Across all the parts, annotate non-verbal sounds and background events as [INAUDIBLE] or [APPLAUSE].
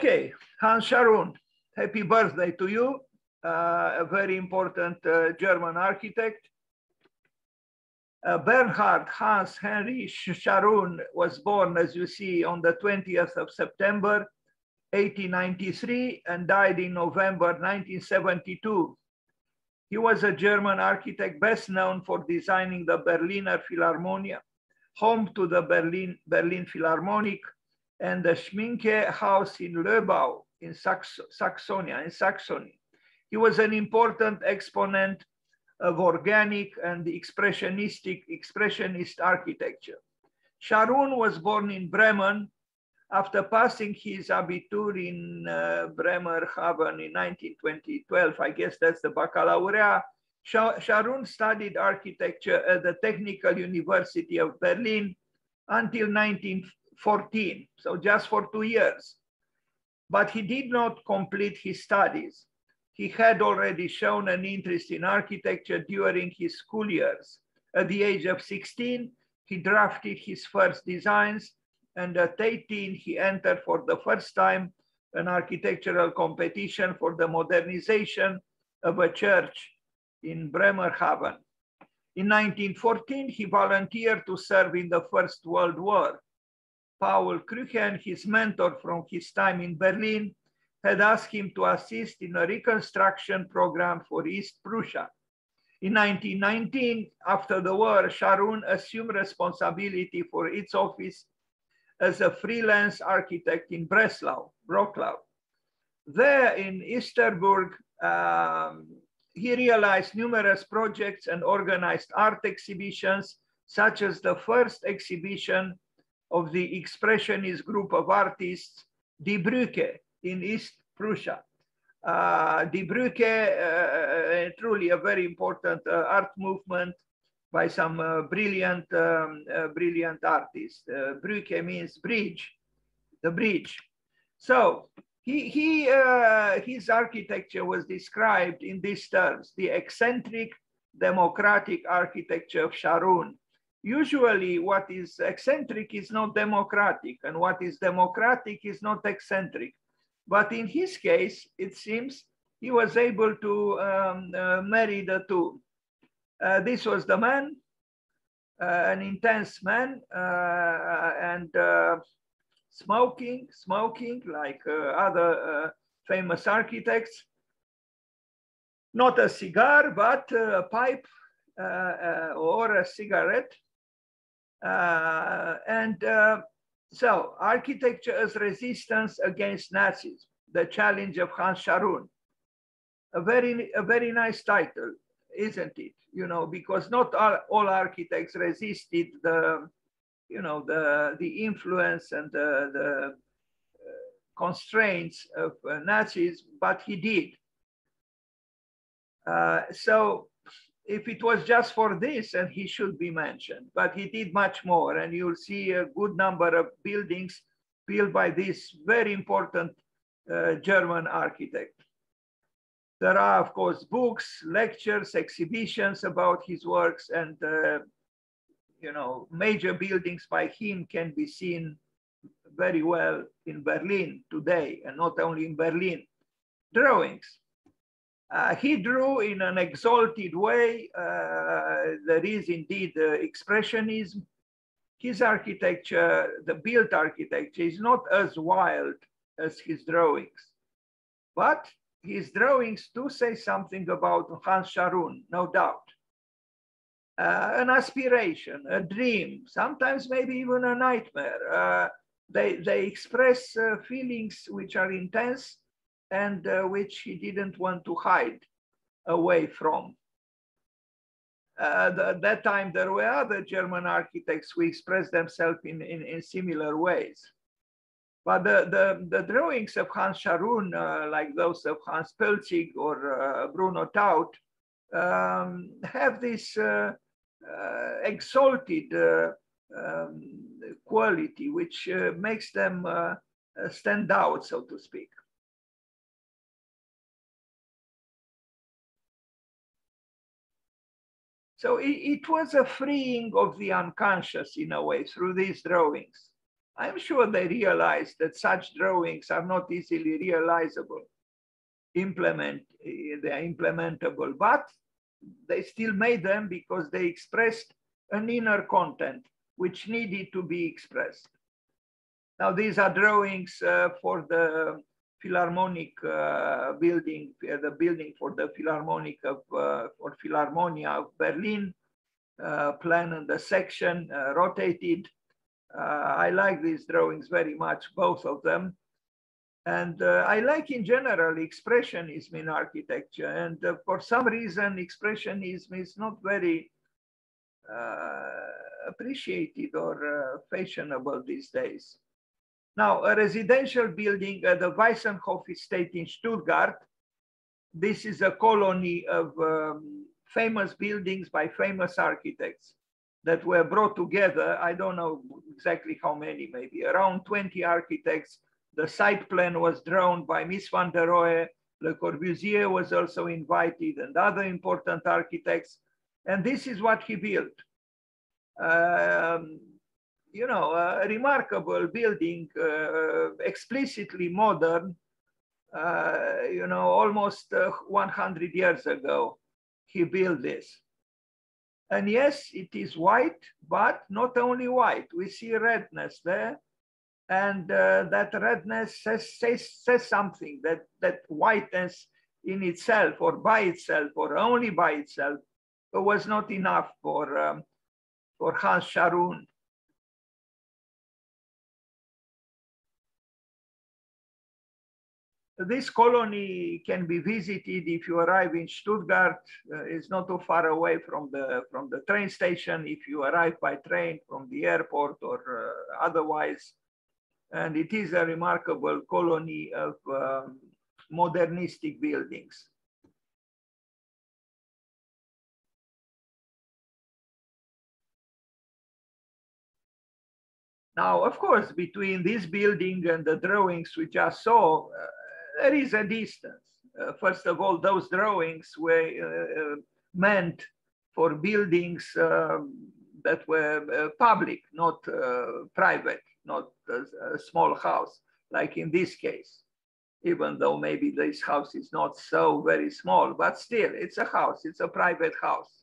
Okay, Hans Scharoun, happy birthday to you. Uh, a very important uh, German architect. Uh, Bernhard Hans Henry Scharoun was born, as you see, on the 20th of September, 1893 and died in November 1972. He was a German architect best known for designing the Berliner Philharmonia, home to the Berlin, Berlin Philharmonic and the Schminke House in Löbau in Sax Saxonia, in Saxony. He was an important exponent of organic and expressionistic expressionist architecture. Scharoun was born in Bremen after passing his Abitur in uh, Bremerhaven in 1912, I guess that's the baccalaureate. Scharoun studied architecture at the Technical University of Berlin until 1914, so just for two years. But he did not complete his studies. He had already shown an interest in architecture during his school years. At the age of 16, he drafted his first designs, and at 18, he entered for the first time an architectural competition for the modernization of a church in Bremerhaven. In 1914, he volunteered to serve in the First World War. Paul Kruchen, his mentor from his time in Berlin, had asked him to assist in a reconstruction program for East Prussia. In 1919, after the war, Scharoun assumed responsibility for its office as a freelance architect in Breslau, Wroclaw. There in Insterburg, um, he realized numerous projects and organized art exhibitions, such as the first exhibition of the Expressionist group of artists, Die Brücke, in East Prussia. Uh, Die Brücke, uh, uh, truly a very important uh, art movement by some uh, brilliant, um, uh, brilliant artists. Brücke means bridge, the bridge. So he, he, his architecture was described in these terms, the eccentric democratic architecture of Scharoun. Usually what is eccentric is not democratic and what is democratic is not eccentric. But in his case, it seems he was able to um, uh, marry the two. Uh, this was the man, uh, an intense man, uh, and uh, smoking, smoking like uh, other famous architects. Not a cigar, but a pipe or a cigarette. And so architecture as resistance against Nazis, the challenge of Hans Scharoun. A very, a very nice title, isn't it? You know, because not all, all architects resisted the, you know, the, the influence and the, the uh, constraints of uh, Nazis, but he did. Uh, so if it was just for this, and he should be mentioned, but he did much more. And you'll see a good number of buildings built by this very important uh, German architect. There are, of course, books, lectures, exhibitions about his works, and uh, you know, major buildings by him can be seen very well in Berlin today, and not only in Berlin. Drawings. Uh, he drew in an exalted way. Uh, there is indeed uh, expressionism. His architecture, the built architecture, is not as wild as his drawings. But his drawings do say something about Hans Scharoun, no doubt. Uh, an aspiration, a dream, sometimes maybe even a nightmare. Uh, they, they express uh, feelings which are intense and uh, which he didn't want to hide away from. Uh, at that time, there were other German architects who expressed themselves in, in, in similar ways. But the, the, the drawings of Hans Scharoun, uh, like those of Hans Poelzig or uh, Bruno Taut, um, have this uh, uh, exalted um, quality, which makes them stand out, so to speak. So it, it, was a freeing of the unconscious in a way through these drawings. I'm sure they realized that such drawings are not easily realizable, implement, they're implementable, but they still made them because they expressed an inner content which needed to be expressed. Now, these are drawings uh, for the Philharmonic uh, building, uh, the building for the Philharmonic of, uh, for Philharmonia of Berlin, uh, plan and the section uh, rotated. I like these drawings very much, both of them. And I like in general expressionism in architecture. And for some reason, expressionism is not very appreciated or fashionable these days. Now, a residential building at the Weissenhof estate in Stuttgart. This is a colony of um, famous buildings by famous architects that were brought together. I don't know exactly how many, maybe around 20 architects. The site plan was drawn by Mies van der Rohe. Le Corbusier was also invited and other important architects. And this is what he built. Um, you know, a remarkable building, uh, explicitly modern, uh, you know, almost uh, 100 years ago, he built this. And yes, it is white, but not only white, we see redness there. And uh, that redness says, says, says something, that, that whiteness in itself or by itself or only by itself was not enough for, um, for Hans Scharoun This colony can be visited if you arrive in Stuttgart. Uh, it's not too far away from the, from the train station if you arrive by train from the airport or uh, otherwise. And it is a remarkable colony of um, modernistic buildings. Now, of course, between this building and the drawings we just saw, uh, there is a distance. Uh, first of all, those drawings were uh, meant for buildings um, that were uh, public, not uh, private, not a, a, small house, like in this case. Even though maybe this house is not so very small, but still, it's a house, it's a private house.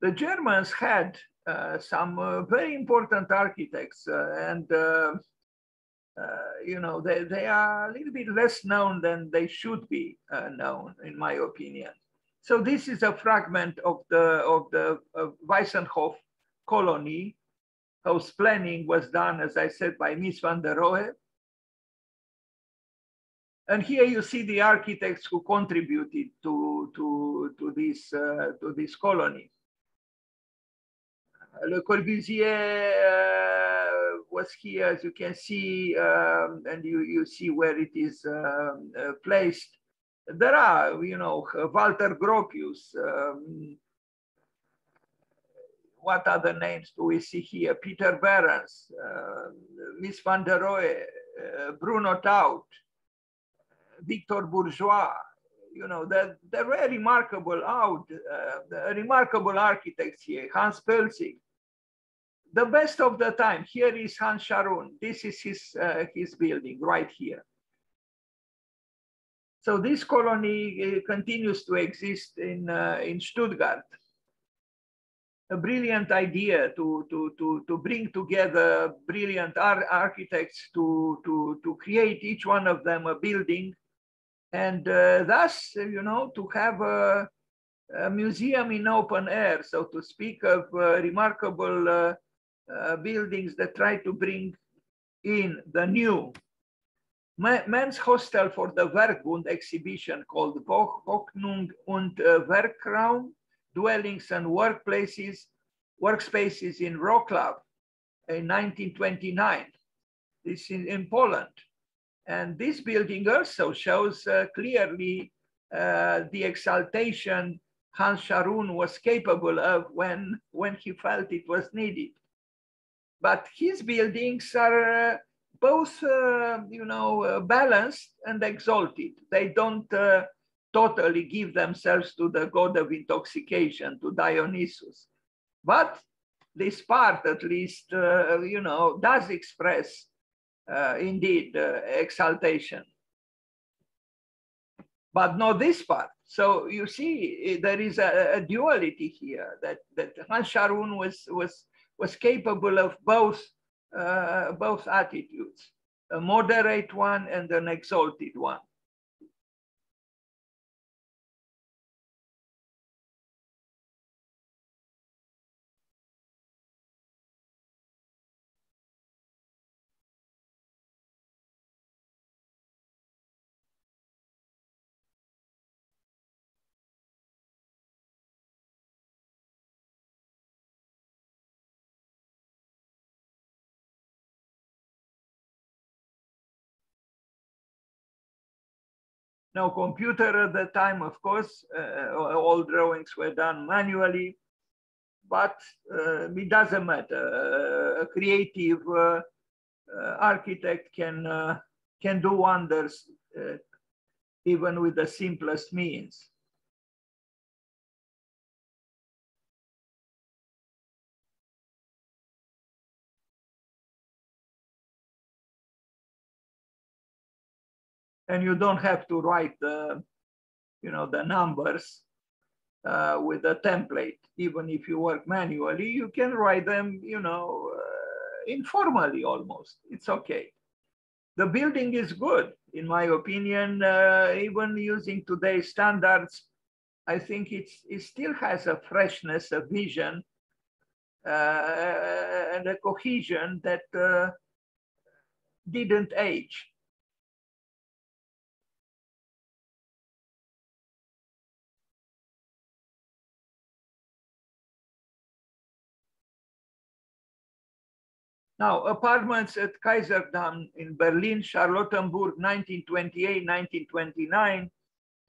The Germans had uh, some uh, very important architects uh, and uh, uh, you know they, they are a little bit less known than they should be uh, known in my opinion. So this is a fragment of the of the Weissenhof colony whose planning was done as I said by Mies van der Rohe. And here you see the architects who contributed to to to this to this colony Le Corbusier uh, was here, as you can see, um, and you, you see where it is um, uh, placed. There are, you know, Walter Gropius. Um, what other names do we see here? Peter Behrens, uh, Mies van der Rohe, uh, Bruno Taut, Victor Bourgeois, you know, there were remarkable out, uh, remarkable architects here, Hans Poelzig, the best of the time. Here is Hans Scharoun. This is his, uh, his building right here. So this colony uh, continues to exist in, uh, in Stuttgart. A brilliant idea to, to, to, to bring together brilliant ar architects to, to, to create each one of them a building and uh, thus, you know, to have a, a, museum in open air, so to speak, of uh, remarkable uh, buildings that try to bring in the new men's hostel for the Werkbund exhibition called Wohnung und uh, Werkraum, dwellings and workplaces, workspaces in Wroclaw in 1929. This is in Poland. And this building also shows uh, clearly uh, the exaltation Hans Scharoun was capable of when, when he felt it was needed. But his buildings are uh, both, uh, you know, uh, balanced and exalted. They don't uh, totally give themselves to the god of intoxication, to Dionysus. But this part, at least, uh, you know, does express uh, indeed exaltation. But not this part. So you see, there is a, a duality here that, that Hans Scharoun was, was, was capable of both, uh, both attitudes, a moderate one and an exalted one. No computer at the time, of course, uh, all drawings were done manually, but uh, it doesn't matter. a creative uh, uh, architect can, uh, can do wonders even with the simplest means. And you don't have to write the, you know, the numbers uh, with a template. Even if you work manually, you can write them, you know, uh, informally almost. It's okay. The building is good, in my opinion, uh, even using today's standards. I think it's, it still has a freshness, a vision, uh, and a cohesion that uh, didn't age. Now, apartments at Kaiserdamm in Berlin, Charlottenburg, 1928, 1929.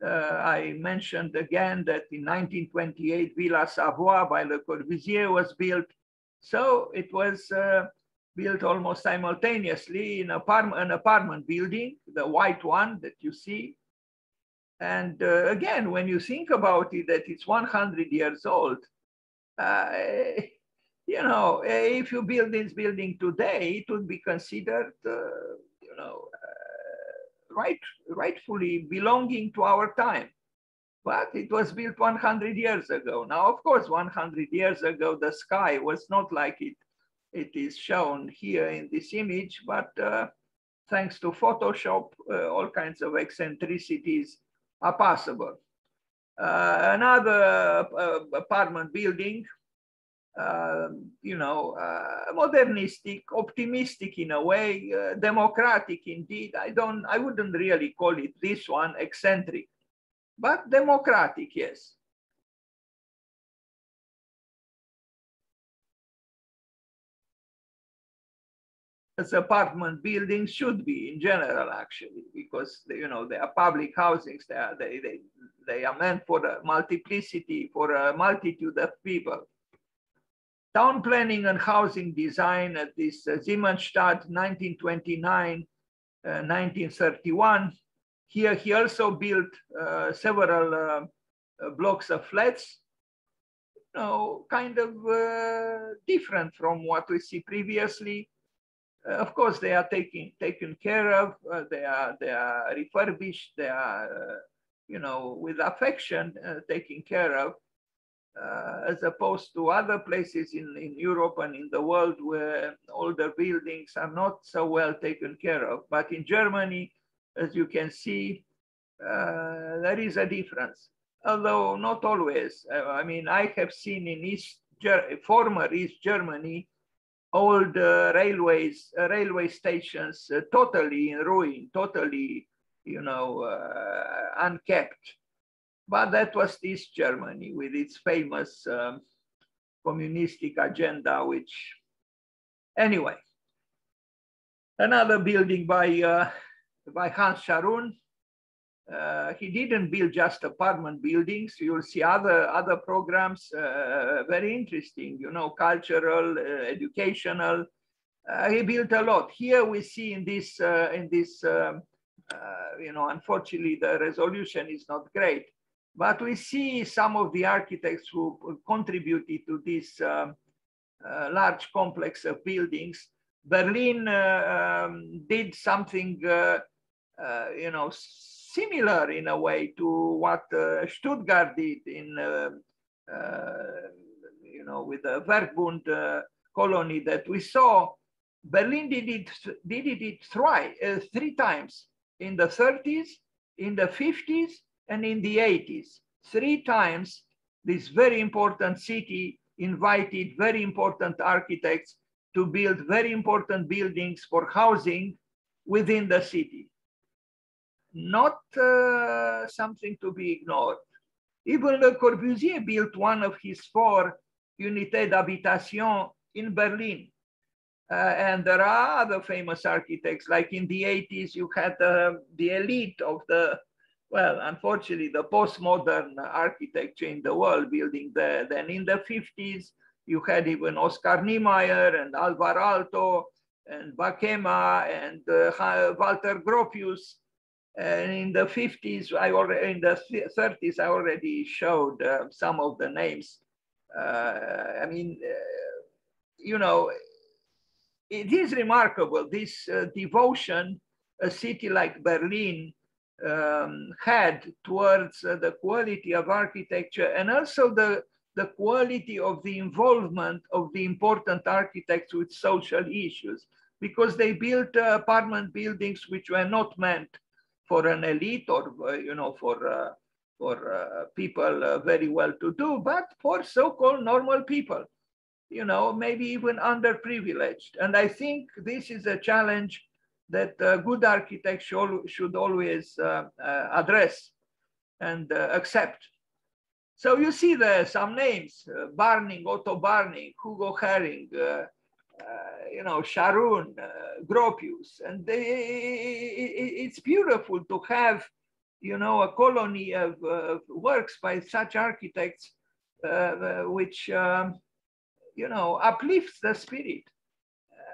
Uh, I mentioned again that in 1928, Villa Savoye by Le Corbusier was built. So it was uh, built almost simultaneously in apartment, an apartment building, the white one that you see. And uh, again, when you think about it, that it's 100 years old, uh, you know, if you build this building today, it would be considered, uh, you know, uh, right, rightfully belonging to our time. But it was built 100 years ago. Now, of course, 100 years ago, the sky was not like it, it is shown here in this image, but uh, thanks to Photoshop, uh, all kinds of eccentricities are possible. Uh, another uh, apartment building uh, you know, uh, modernistic, optimistic in a way, uh, democratic indeed. I don't, I wouldn't really call it this one eccentric, but democratic, yes. As apartment buildings should be in general, actually, because you know they are public housings. They are they they, they are meant for a multiplicity, for a multitude of people town planning and housing design at this uh, Siemensstadt 1929, uh, 1931. Here he also built uh, several uh, uh, blocks of flats, you know, kind of uh, different from what we see previously. of course, they are taken taken care of. they are they are refurbished. They are, you know, with affection taken care of uh, as opposed to other places in, in Europe and in the world where older buildings are not so well taken care of. But in Germany, as you can see, uh, there is a difference, although not always. Uh, I mean, I have seen in East, former East Germany, old uh, railways, uh, railway stations uh, totally in ruin, totally, you know, unkept but that was East Germany with its famous um, communistic agenda, which, anyway, another building by, uh, by Hans Scharoun. Uh, he didn't build just apartment buildings. You'll see other, other programs, uh, very interesting, you know, cultural, uh, educational, Uh, he built a lot. Here we see in this, uh, in this, um, you know, unfortunately the resolution is not great, but we see some of the architects who contributed to this um, uh, large complex of buildings. Berlin uh, um, did something, uh, you know, similar in a way to what Stuttgart did in, you know, with the Werkbund colony that we saw Berlin did it, did it thrice, uh, three times in the 30s, in the 50s, and in the 80s. Three times, this very important city invited very important architects to build very important buildings for housing within the city. Not uh, something to be ignored. Even Le Corbusier built one of his four unités d'habitation in Berlin uh, and there are other famous architects, like in the 80s, you had uh, the elite of the, well, unfortunately, the postmodern architecture in the world building there. Then in the 50s, you had even Oscar Niemeyer and Alvar Aalto and Bakema and uh, Walter Gropius. And in the 50s, I already, in the 30s, I already showed uh, some of the names. Uh, I mean, uh, you know, it is remarkable, this uh, devotion a city like Berlin um, had towards uh, the quality of architecture and also the, the quality of the involvement of the important architects with social issues, because they built uh, apartment buildings which were not meant for an elite or, uh, you know, for, uh, for uh, people very well to do, but for so-called normal people you know, maybe even underprivileged. And I think this is a challenge that uh, good architects should always uh, uh, address and uh, accept. So you see there some names, uh, Bartning, Otto Bartning, Hugo Häring, uh, you know, Scharoun, Gropius. And they, it's beautiful to have, you know, a colony of works by such architects, which um, you know, uplifts the spirit.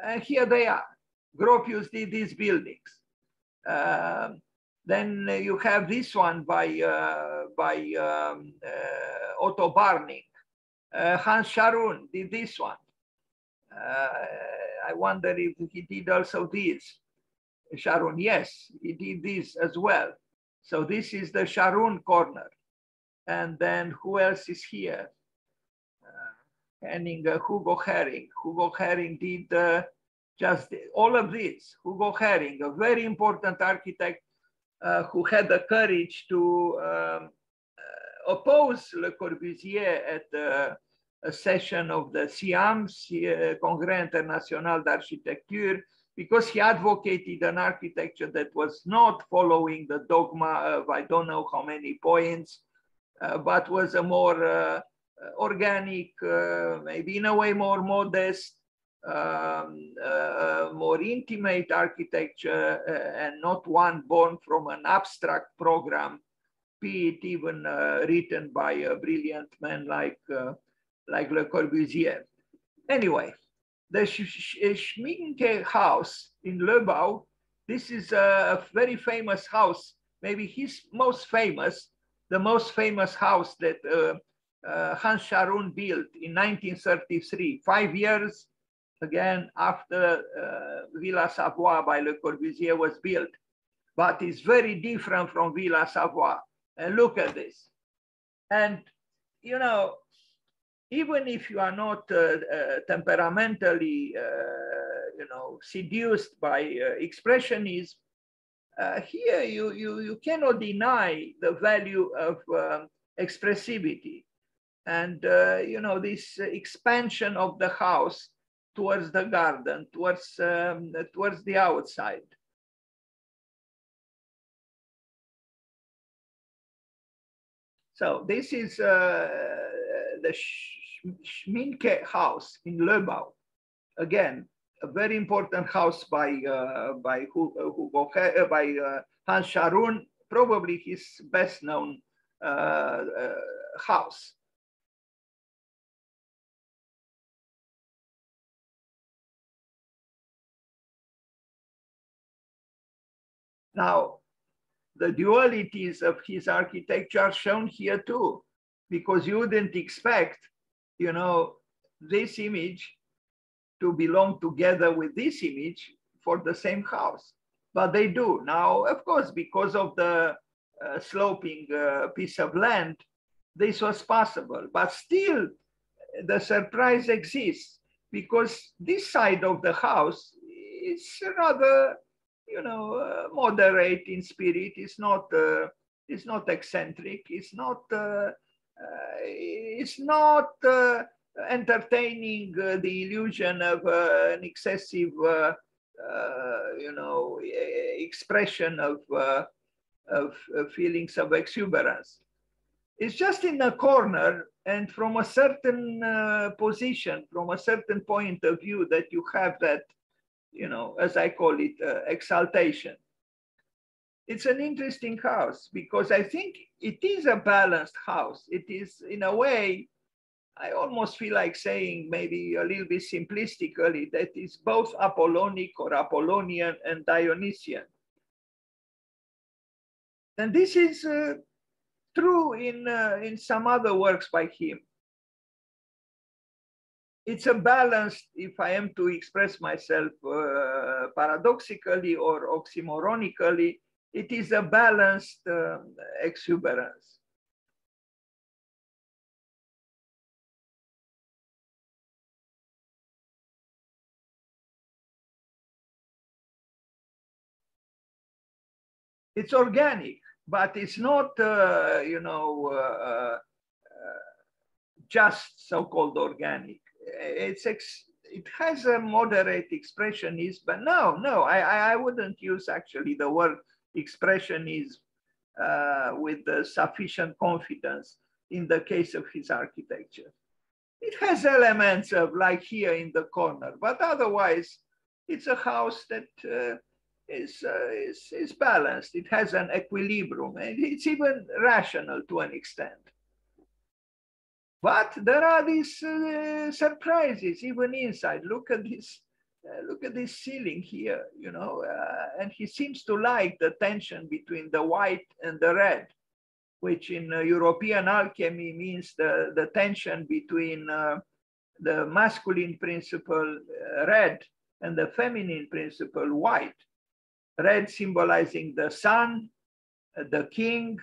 And here they are. Gropius did these buildings. Uh, then you have this one by, uh, by um, uh, Otto Bartning. Uh, Hans Scharoun did this one. Uh, I wonder if he did also this. Scharoun, yes, he did this as well. So this is the Scharoun corner. And then who else is here? Henning, uh, Hugo Häring. Hugo Häring did uh, just all of this. Hugo Häring, a very important architect uh, who had the courage to um, uh, oppose Le Corbusier at a session of the CIAM, uh, Congrès International d'Architecture, because he advocated an architecture that was not following the dogma of I don't know how many points, uh, but was a more uh, organic, uh, maybe in a way more modest, um, uh, more intimate architecture and not one born from an abstract program, be it even written by a brilliant man like, like Le Corbusier. Anyway, the Schminke house in Löbau, this is a very famous house, maybe his most famous, the most famous house that uh, uh, Hans Scharoun built in 1933, five years again after uh, Villa Savoye by Le Corbusier was built. But it's very different from Villa Savoye. And look at this. And, you know, even if you are not uh, uh, temperamentally, uh, you know, seduced by uh, expressionism, uh, here you, you, you cannot deny the value of um, expressivity and you know this expansion of the house towards the garden towards um, towards the outside. So this is uh, the Schminke house in Löbau again a very important house by uh, by Hugo uh, by uh, Hans Scharoun probably his best known uh, house Now, the dualities of his architecture are shown here too, because you wouldn't expect, you know, this image to belong together with this image for the same house, but they do. Now, of course, because of the uh, sloping uh, piece of land, this was possible, but still the surprise exists because this side of the house is rather you know, uh, moderate in spirit. It's not, uh, it's not eccentric. It's not, uh, uh it's not uh, entertaining uh, the illusion of an excessive, you know, expression of, of feelings of exuberance. It's just in a corner and from a certain position, from a certain point of view that you have that you know, as I call it, uh, exaltation. It's an interesting house because I think it is a balanced house. It is, in a way, I almost feel like saying maybe a little bit simplistically that it's both Apollonic or Apollonian and Dionysian. And this is uh, true in, uh, in some other works by him it's a balance if I am to express myself uh, paradoxically or oxymoronically, it is a balanced uh, exuberance. It's organic, but it's not, uh, you know, uh, uh, just so-called organic it's it has a moderate expressionism, but no, no, I, I wouldn't use actually the word expressionism uh, with sufficient confidence in the case of his architecture. It has elements of like here in the corner, but otherwise it's a house that uh, is, uh, is, is balanced. It has an equilibrium and it's even rational to an extent. But there are these uh, surprises even inside. Look at this, uh, look at this ceiling here, you know, uh, and he seems to like the tension between the white and the red, which in uh, European alchemy means the, the tension between uh, the masculine principle uh, red and the feminine principle white. Red symbolizing the sun, the king,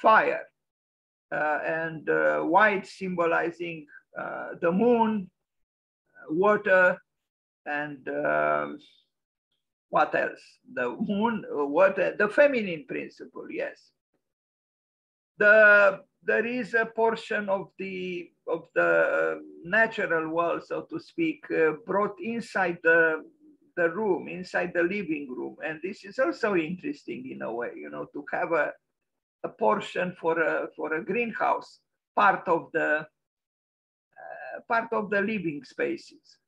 fire and uh, white symbolizing uh, the moon, water, and um, what else? The moon, water, the feminine principle, yes. The, there is a portion of the, of the natural world, so to speak, uh, brought inside the, the room, inside the living room. And this is also interesting in a way, you know, to have a, a portion for a, for a greenhouse, part of the, uh, part of the living spaces,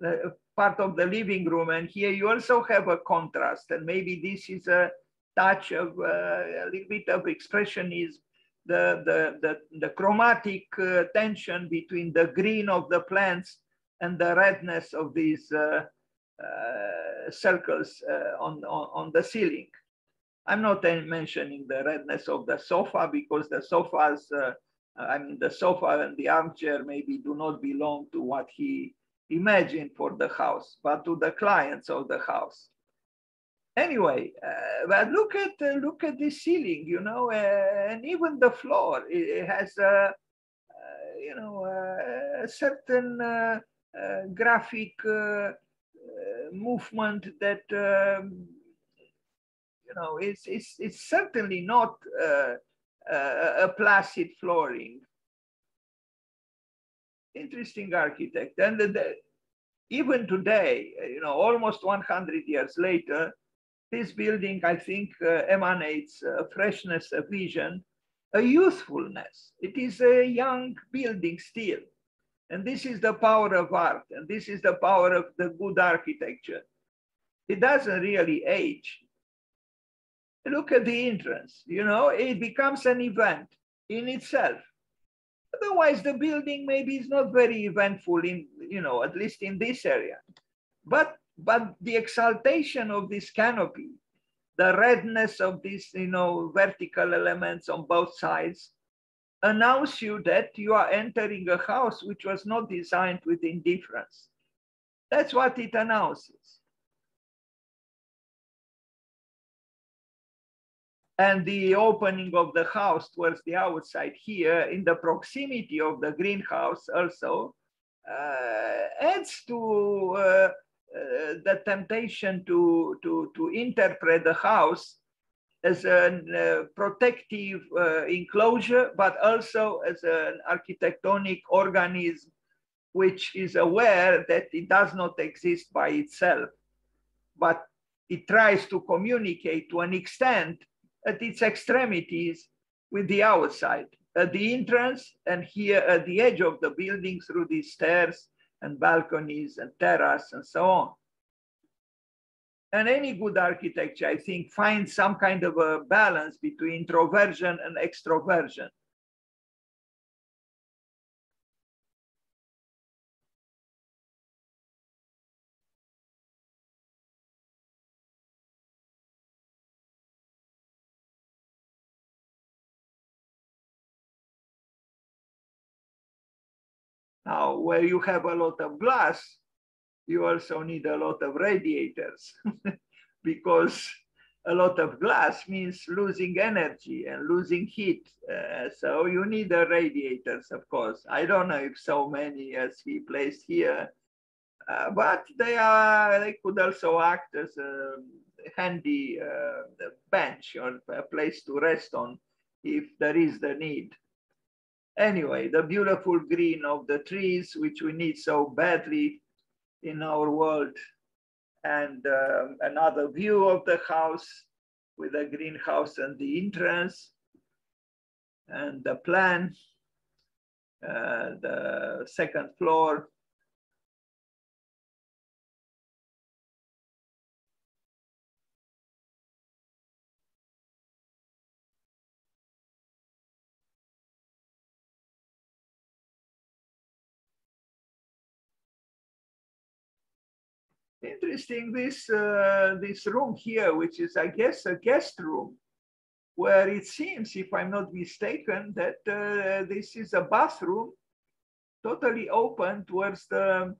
the, part of the living room. And here you also have a contrast and maybe this is a touch of uh, a little bit of expressionism the, the, the, the chromatic uh, tension between the green of the plants and the redness of these uh, uh, circles uh, on, on, on, the ceiling. I'm not mentioning the redness of the sofa because the sofas, uh, I mean, the sofa and the armchair maybe do not belong to what he imagined for the house, but to the clients of the house. Anyway, uh, but look at uh, look at the ceiling, you know, uh, and even the floor. It, it has a, uh, you know, uh, a certain graphic movement that. Um, you know, it's, it's, it's certainly not uh, a placid flooring. Interesting architect. And the, the, even today, you know, almost 100 years later, this building, I think, uh, emanates a freshness, a vision, a youthfulness. It is a young building still. And this is the power of art, and this is the power of the good architecture. It doesn't really age look at the entrance, you know, it becomes an event in itself. Otherwise, the building maybe is not very eventful in, you know, at least in this area. But, but the exaltation of this canopy, the redness of these, you know, vertical elements on both sides announce you that you are entering a house which was not designed with indifference. That's what it announces. And the opening of the house towards the outside here in the proximity of the greenhouse also uh, adds to uh, uh, the temptation to, to, to interpret the house as a uh, protective uh, enclosure, but also as an architectonic organism which is aware that it does not exist by itself, but it tries to communicate to an extent at its extremities with the outside, at the entrance and here at the edge of the building through these stairs and balconies and terrace and so on. And any good architecture, I think, finds some kind of a balance between introversion and extroversion. Where you have a lot of glass, you also need a lot of radiators [LAUGHS] because a lot of glass means losing energy and losing heat. Uh, so you need the radiators, of course. I don't know if so many as we placed here, uh, but they are, they could also act as a handy uh, bench or a place to rest on if there is the need. Anyway, the beautiful green of the trees, which we need so badly in our world, and uh, another view of the house with the greenhouse and the entrance, and the plan, uh, the second floor, interesting this uh, this room here, which is I guess a guest room, where it seems, if I'm not mistaken, that uh, this is a bathroom, totally open towards the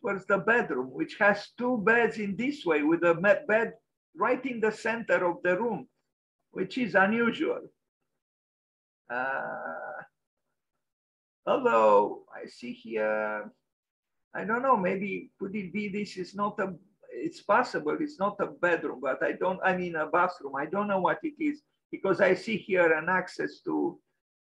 towards the bedroom, which has two beds in this way, with a bed right in the center of the room, which is unusual. Uh, although I see here I don't know, maybe could it be this is not a, it's possible, it's not a bedroom, but I don't, I mean a bathroom. I don't know what it is because I see here an access to,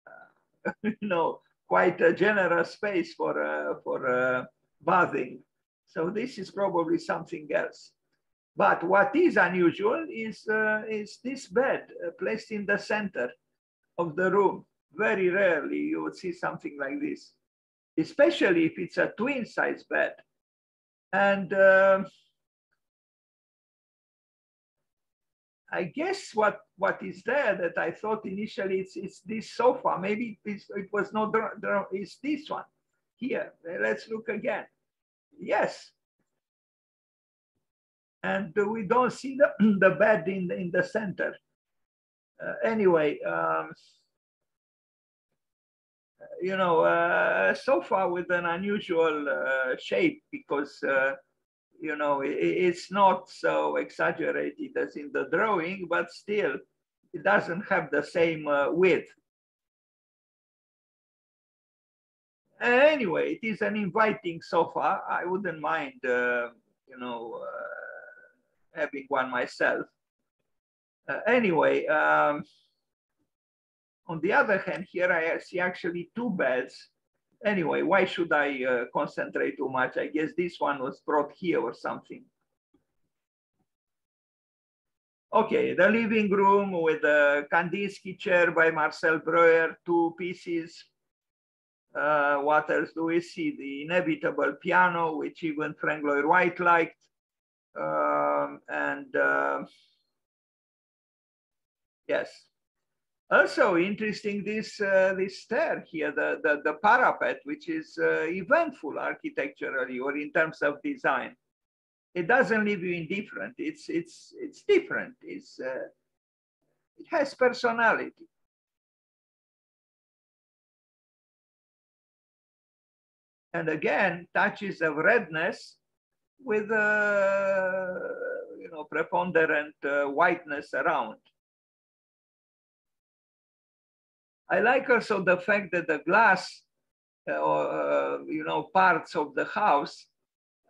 uh, [LAUGHS] you know, quite a generous space for, uh, for uh, bathing. So this is probably something else. But what is unusual is, uh, is this bed uh, placed in the center of the room. Very rarely you would see something like this especially if it's a twin size bed. And uh, I guess what, what is there that I thought initially it's, it's this sofa, maybe it's, it was not, it's this one here. Let's look again. Yes. And we don't see the, [CLEARS THROAT] the bed in the, in the center. Uh, anyway, um, you know, uh, sofa with an unusual uh, shape because, uh, you know, it, it's not so exaggerated as in the drawing, but still it doesn't have the same uh, width. Anyway, it is an inviting sofa. I wouldn't mind, uh, you know, uh, having one myself. anyway, um, on the other hand, here I see actually two beds. Anyway, why should I uh, concentrate too much? I guess this one was brought here or something. Okay, the living room with the Kandinsky chair by Marcel Breuer, two pieces. Uh, what else do we see? The inevitable piano, which even Frank Lloyd Wright liked. Um, and uh, yes, also interesting this uh, this stair here, the, the, the parapet, which is uh, eventful architecturally or in terms of design. it doesn't leave you indifferent. It's it's it's different. It's uh, it has personality. And again, touches of redness with uh, you know preponderant uh, whiteness around. I like also the fact that the glass, uh, uh you know, parts of the house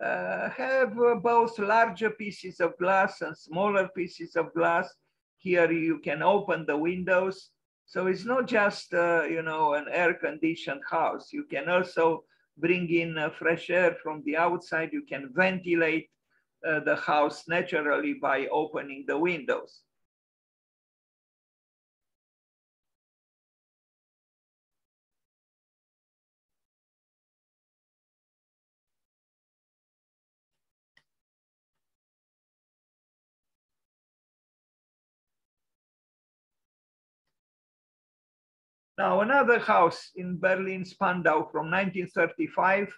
uh, have both larger pieces of glass and smaller pieces of glass. Here you can open the windows. So it's not just, you know, an air-conditioned house. You can also bring in fresh air from the outside. You can ventilate uh, the house naturally by opening the windows. Now, another house in Berlin, Spandau from 1935.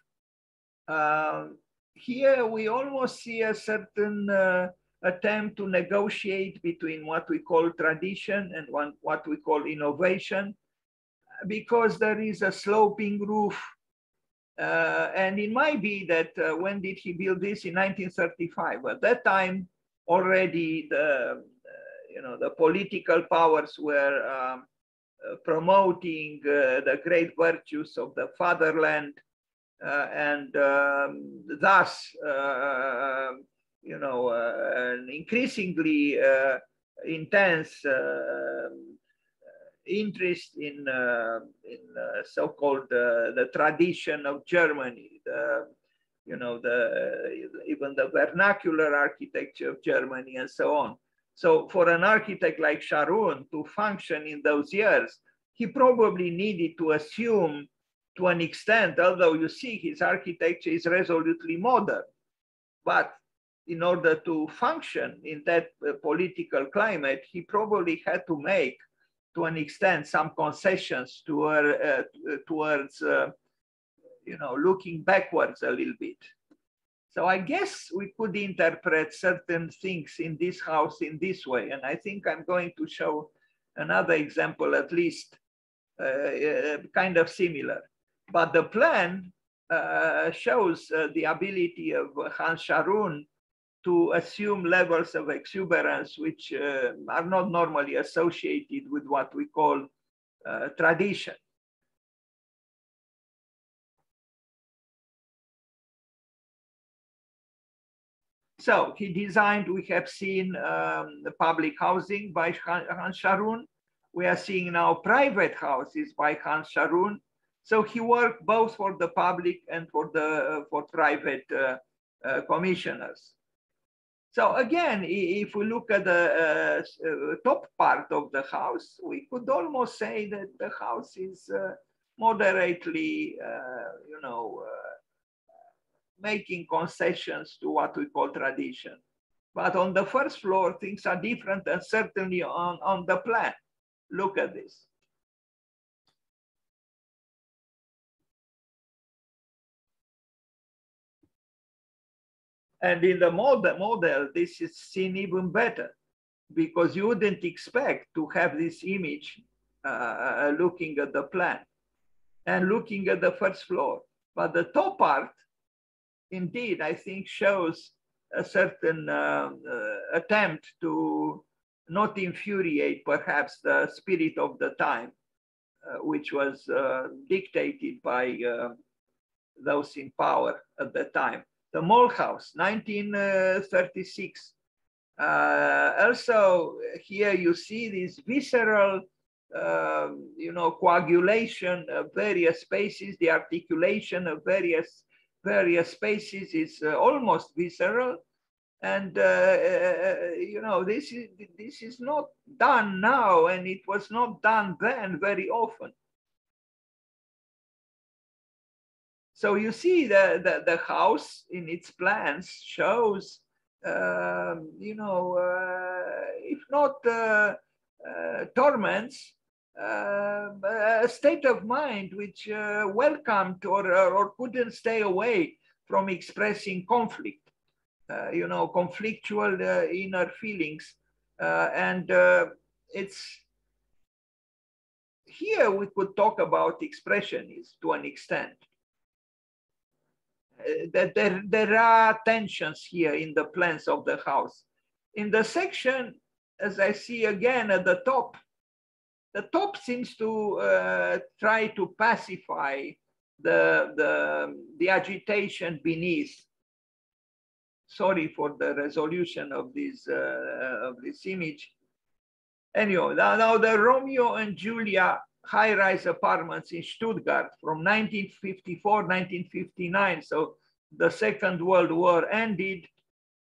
Uh, here we almost see a certain uh, attempt to negotiate between what we call tradition and one, what we call innovation, because there is a sloping roof. Uh, and it might be that uh, when did he build this? In 1935. At that time, already the, uh, you know, the political powers were um, Uh, promoting uh, the great virtues of the fatherland uh, and um, thus, uh, you know, uh, an increasingly intense interest in, in so-called the tradition of Germany, the, you know, the, even the vernacular architecture of Germany and so on. So for an architect like Scharoun to function in those years, he probably needed to assume to an extent, although you see his architecture is resolutely modern, but in order to function in that uh, political climate, he probably had to make, to an extent, some concessions uh, towards, uh, you know, looking backwards a little bit. So I guess we could interpret certain things in this house in this way. And I think I'm going to show another example, at least uh, uh, kind of similar. But the plan uh, shows uh, the ability of Hans Scharoun to assume levels of exuberance which uh, are not normally associated with what we call uh, tradition. So he designed, we have seen um, the public housing by Hans Scharoun. We are seeing now private houses by Hans Scharoun. So he worked both for the public and for the uh, for private uh, uh, commissioners. So again, if we look at the uh, uh, top part of the house, we could almost say that the house is uh, moderately, you know, making concessions to what we call tradition. But on the first floor, things are different and certainly on, on the plan. Look at this. And in the model, model, this is seen even better because you wouldn't expect to have this image uh, looking at the plan and looking at the first floor. But the top part indeed, I think, shows a certain uh, uh, attempt to not infuriate perhaps the spirit of the time, uh, which was uh, dictated by uh, those in power at the time. The Mollhaus, 1936. Uh, also, here you see this visceral um, you know, coagulation of various spaces, the articulation of various various spaces is uh, almost visceral. And, uh, uh, you know, this is, this is not done now and it was not done then very often. So you see the, the, the house in its plans shows, um, you know, if not torments, uh, a state of mind which uh, welcomed or, or couldn't stay away from expressing conflict. uh, you know, conflictual uh, inner feelings. Uh, and it's here we could talk about expressionism to an extent. that there, there are tensions here in the plans of the house. In the section, as I see again at the top, the top seems to uh, try to pacify the, the, the agitation beneath. Sorry for the resolution of this, uh, of this image. Anyway, now, now the Romeo and Julia high-rise apartments in Stuttgart from 1954, 1959. So the Second World War ended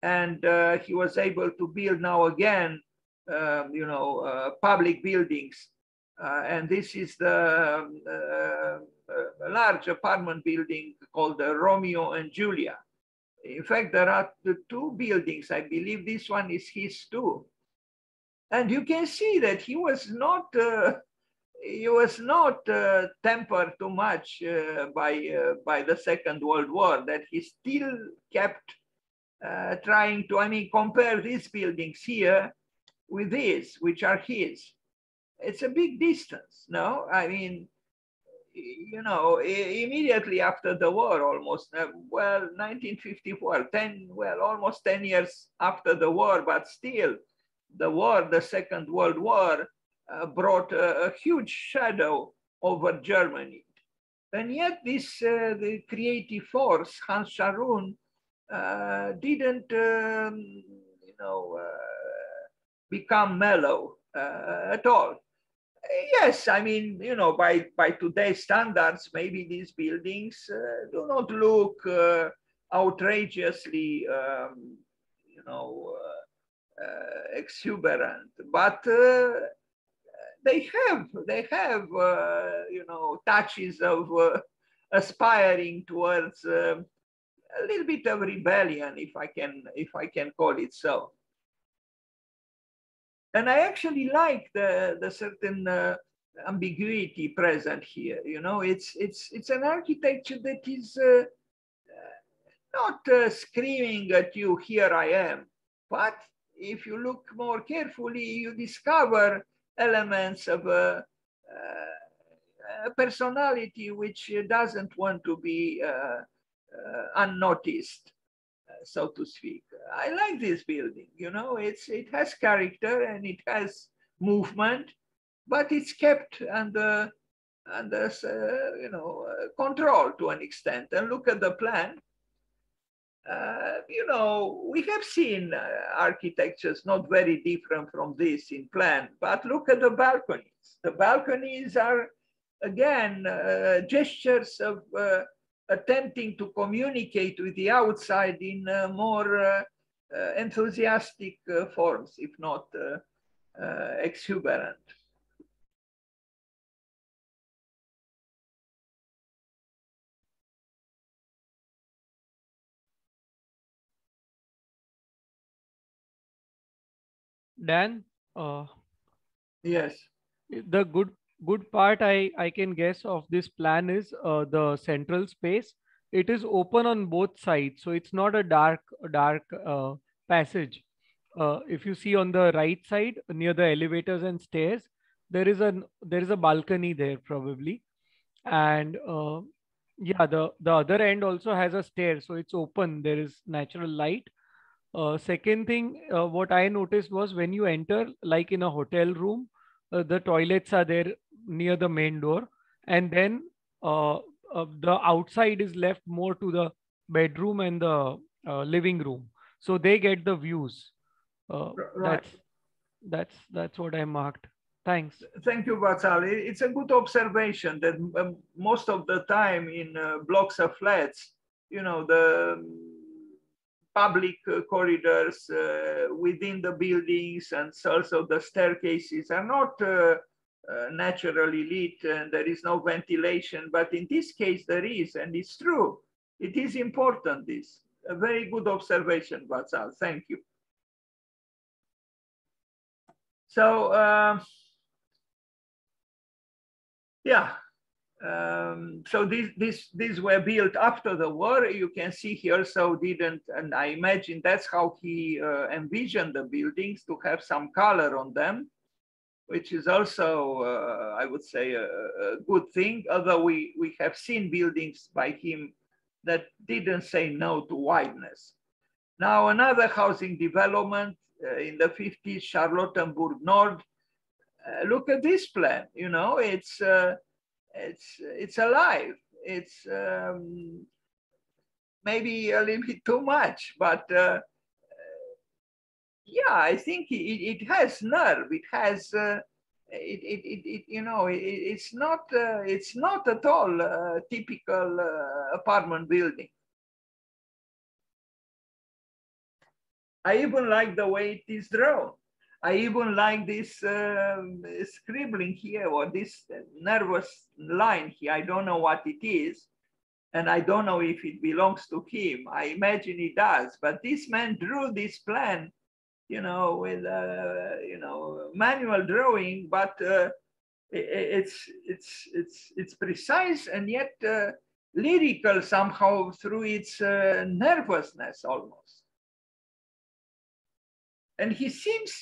and uh, he was able to build now again, um, you know, uh, public buildings. Uh, and this is the um, uh, large apartment building called the Romeo and Julia. In fact, there are two buildings. I believe this one is his too. And you can see that he was not uh, he was not uh, tempered too much by by the Second World War. That he still kept uh, trying to. I mean, compare these buildings here with these, which are his. It's a big distance. No, I mean, you know, immediately after the war, almost, uh, well, 1954, 10, well, almost 10 years after the war, but still, the war, the Second World War, uh, brought a, a, huge shadow over Germany. And yet, this uh, the creative force, Hans Scharoun, uh, didn't, um, you know, uh, become mellow uh, at all. Yes, I mean, you know, by, by today's standards, maybe these buildings uh, do not look uh, outrageously, um, you know, uh, uh exuberant, but uh, they have, they have, you know, touches of aspiring towards um, a little bit of rebellion, if I can, if I can call it so and I actually like the the certain uh, ambiguity present here. You know, it's it's it's an architecture that is uh, not uh, screaming at you, "Here I am," but if you look more carefully, you discover elements of a, uh, a personality which doesn't want to be uh, uh, unnoticed so to speak. I like this building, you know, it's, it has character and it has movement, but it's kept under, under uh, you know, uh, control to an extent. And look at the plan. Uh, you know, we have seen uh, architectures not very different from this in plan, but look at the balconies. The balconies are, again, uh, gestures of uh, attempting to communicate with the outside in uh, more uh, uh, enthusiastic forms, if not exuberant. Dan, uh, yes, the good good part I, I can guess of this plan is uh, the central space. It is open on both sides, so it's not a dark dark uh, passage. Uh, if you see on the right side near the elevators and stairs, there is a there is a balcony there probably, and uh, yeah, the the other end also has a stair, so it's open. There is natural light. Uh, second thing, uh, what I noticed was when you enter, like in a hotel room, uh, the toilets are there near the main door and then uh, uh, the outside is left more to the bedroom and the uh, living room so they get the views uh, right. that's that's that's what i marked thanks thank you Vatsal. it's a good observation that um, most of the time in uh, blocks of flats you know the um, public uh, corridors within the buildings and also the staircases are not uh, naturally lit and there is no ventilation, but in this case there is, and it's true. It is important, this. A very good observation, Vatsal, thank you. So, uh, yeah, Um, so these, these, these were built after the war. You can see he also didn't, and I imagine that's how he uh, envisioned the buildings to have some color on them, which is also, uh, I would say, a, a, good thing. Although we, we have seen buildings by him that didn't say no to wideness. Now another housing development uh, in the 50s, Charlottenburg Nord. Uh, look at this plan, you know, it's, uh, it's it's alive. It's um, maybe a little bit too much, but uh, yeah, I think it, it has nerve. It has. Uh, it, it, it, it, you know it, it's not uh, it's not at all a typical uh, apartment building i even like the way it is drawn I even like this uh, scribbling here or this nervous line here. I don't know what it is. And I don't know if it belongs to him. I imagine it does. But this man drew this plan, you know, with, uh, you know, manual drawing, but uh, it's, it's, it's, it's precise and yet uh, lyrical somehow through its uh, nervousness almost. And he seems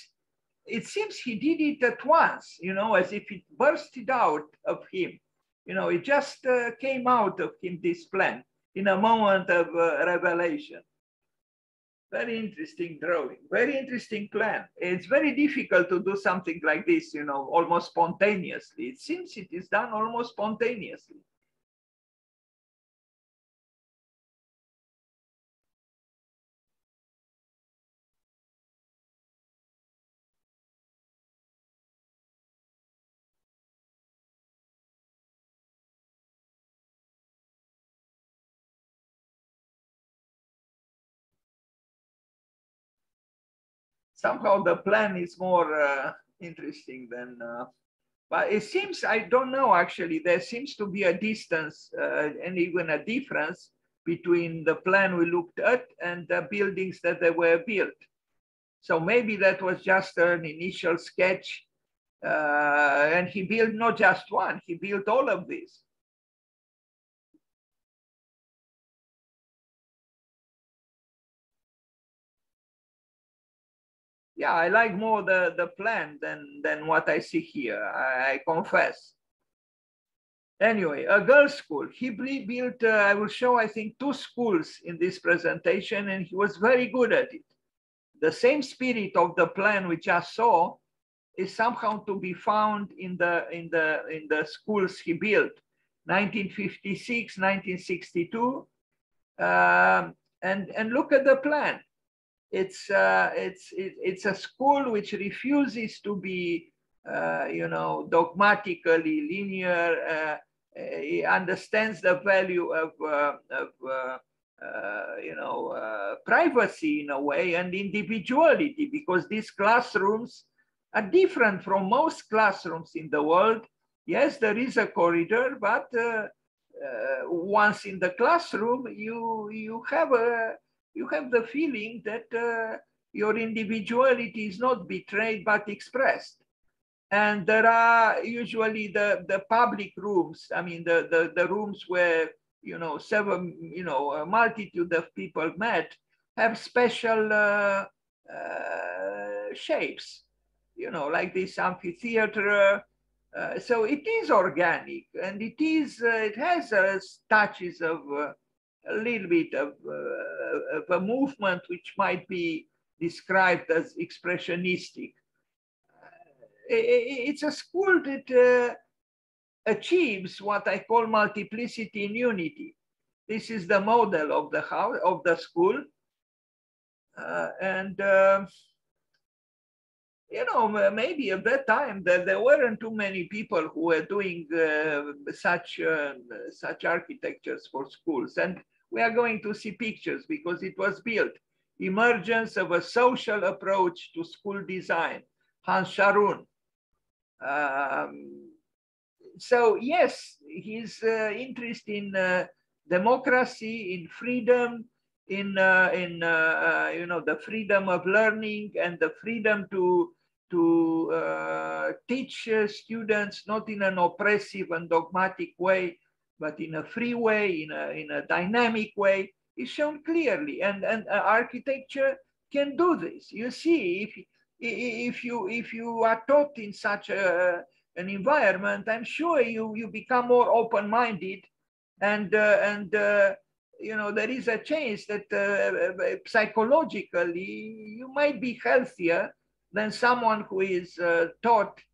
it seems he did it at once, you know, as if it bursted out of him. You know, it just uh, came out of him, this plan, in a moment of uh, revelation. Very interesting drawing, very interesting plan. It's very difficult to do something like this, you know, almost spontaneously. It seems it is done almost spontaneously. Somehow the plan is more uh, interesting than, uh, but it seems, I don't know actually, there seems to be a distance uh, and even a difference between the plan we looked at and the buildings that they were built. So maybe that was just an initial sketch uh, and he built not just one, he built all of these. Yeah, I like more the, the plan than, than what I see here, I, I confess. Anyway, a girls' school. He built, uh, I will show, I think, two schools in this presentation, and he was very good at it. The same spirit of the plan we just saw is somehow to be found in the, in the, in the schools he built. 1956, 1962. Um, and, and look at the plan it's uh, it's it, it's a school which refuses to be uh, you know dogmatically linear. Uh, he understands the value of, uh, of uh, uh, you know privacy in a way and individuality because these classrooms are different from most classrooms in the world. Yes, there is a corridor, but once in the classroom, you you have a you have the feeling that uh, your individuality is not betrayed but expressed. And there are usually the, the public rooms, I mean, the, the, the rooms where, you know, seven, you know, a multitude of people met have special uh, uh, shapes, you know, like this amphitheater. Uh, so it is organic and it is, uh, it has uh, touches of a little bit of, uh, of a movement which might be described as expressionistic. It's a school that uh, achieves what I call multiplicity in unity. This is the model of the house of the school, uh, and uh, you know maybe at that time that there weren't too many people who were doing uh, such uh, such architectures for schools, and we are going to see pictures because it was built. Emergence of a social approach to school design, Hans Scharoun. Um, so yes, his uh, interest in uh, democracy, in freedom, in uh, in uh, uh, you know the freedom of learning and the freedom to to uh, teach students not in an oppressive and dogmatic way, but in a free way, in a, in a dynamic way, is shown clearly. And, and uh, architecture can do this. You see, if, if, you, if you are taught in such a, an environment, I'm sure you, you become more open-minded and, uh, and uh, you know, there is a chance that uh, psychologically you might be healthier than someone who is uh, taught uh,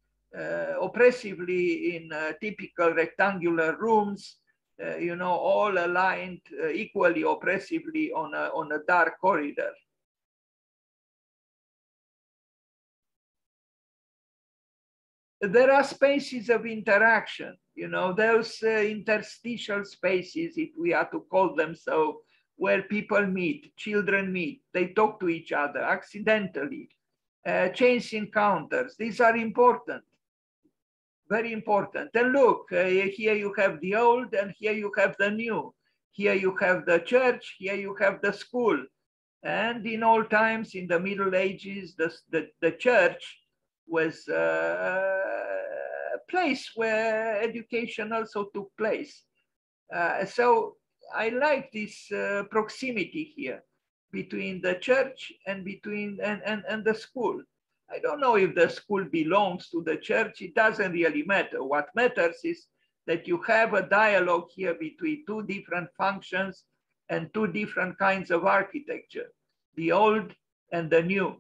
oppressively in uh, typical rectangular rooms, uh, you know, all aligned uh, equally oppressively on a, on a dark corridor. There are spaces of interaction, you know, those interstitial spaces, if we are to call them so, where people meet, children meet, they talk to each other accidentally, uh, chance encounters. These are important, very important. And look, uh, here you have the old and here you have the new. Here you have the church, here you have the school. And in all times, in the Middle Ages, the, the, the church was uh, a place where education also took place. Uh, so I like this uh, proximity here between the church and between and, and, and the school. I don't know if the school belongs to the church. It doesn't really matter. What matters is that you have a dialogue here between two different functions and two different kinds of architecture, the old and the new.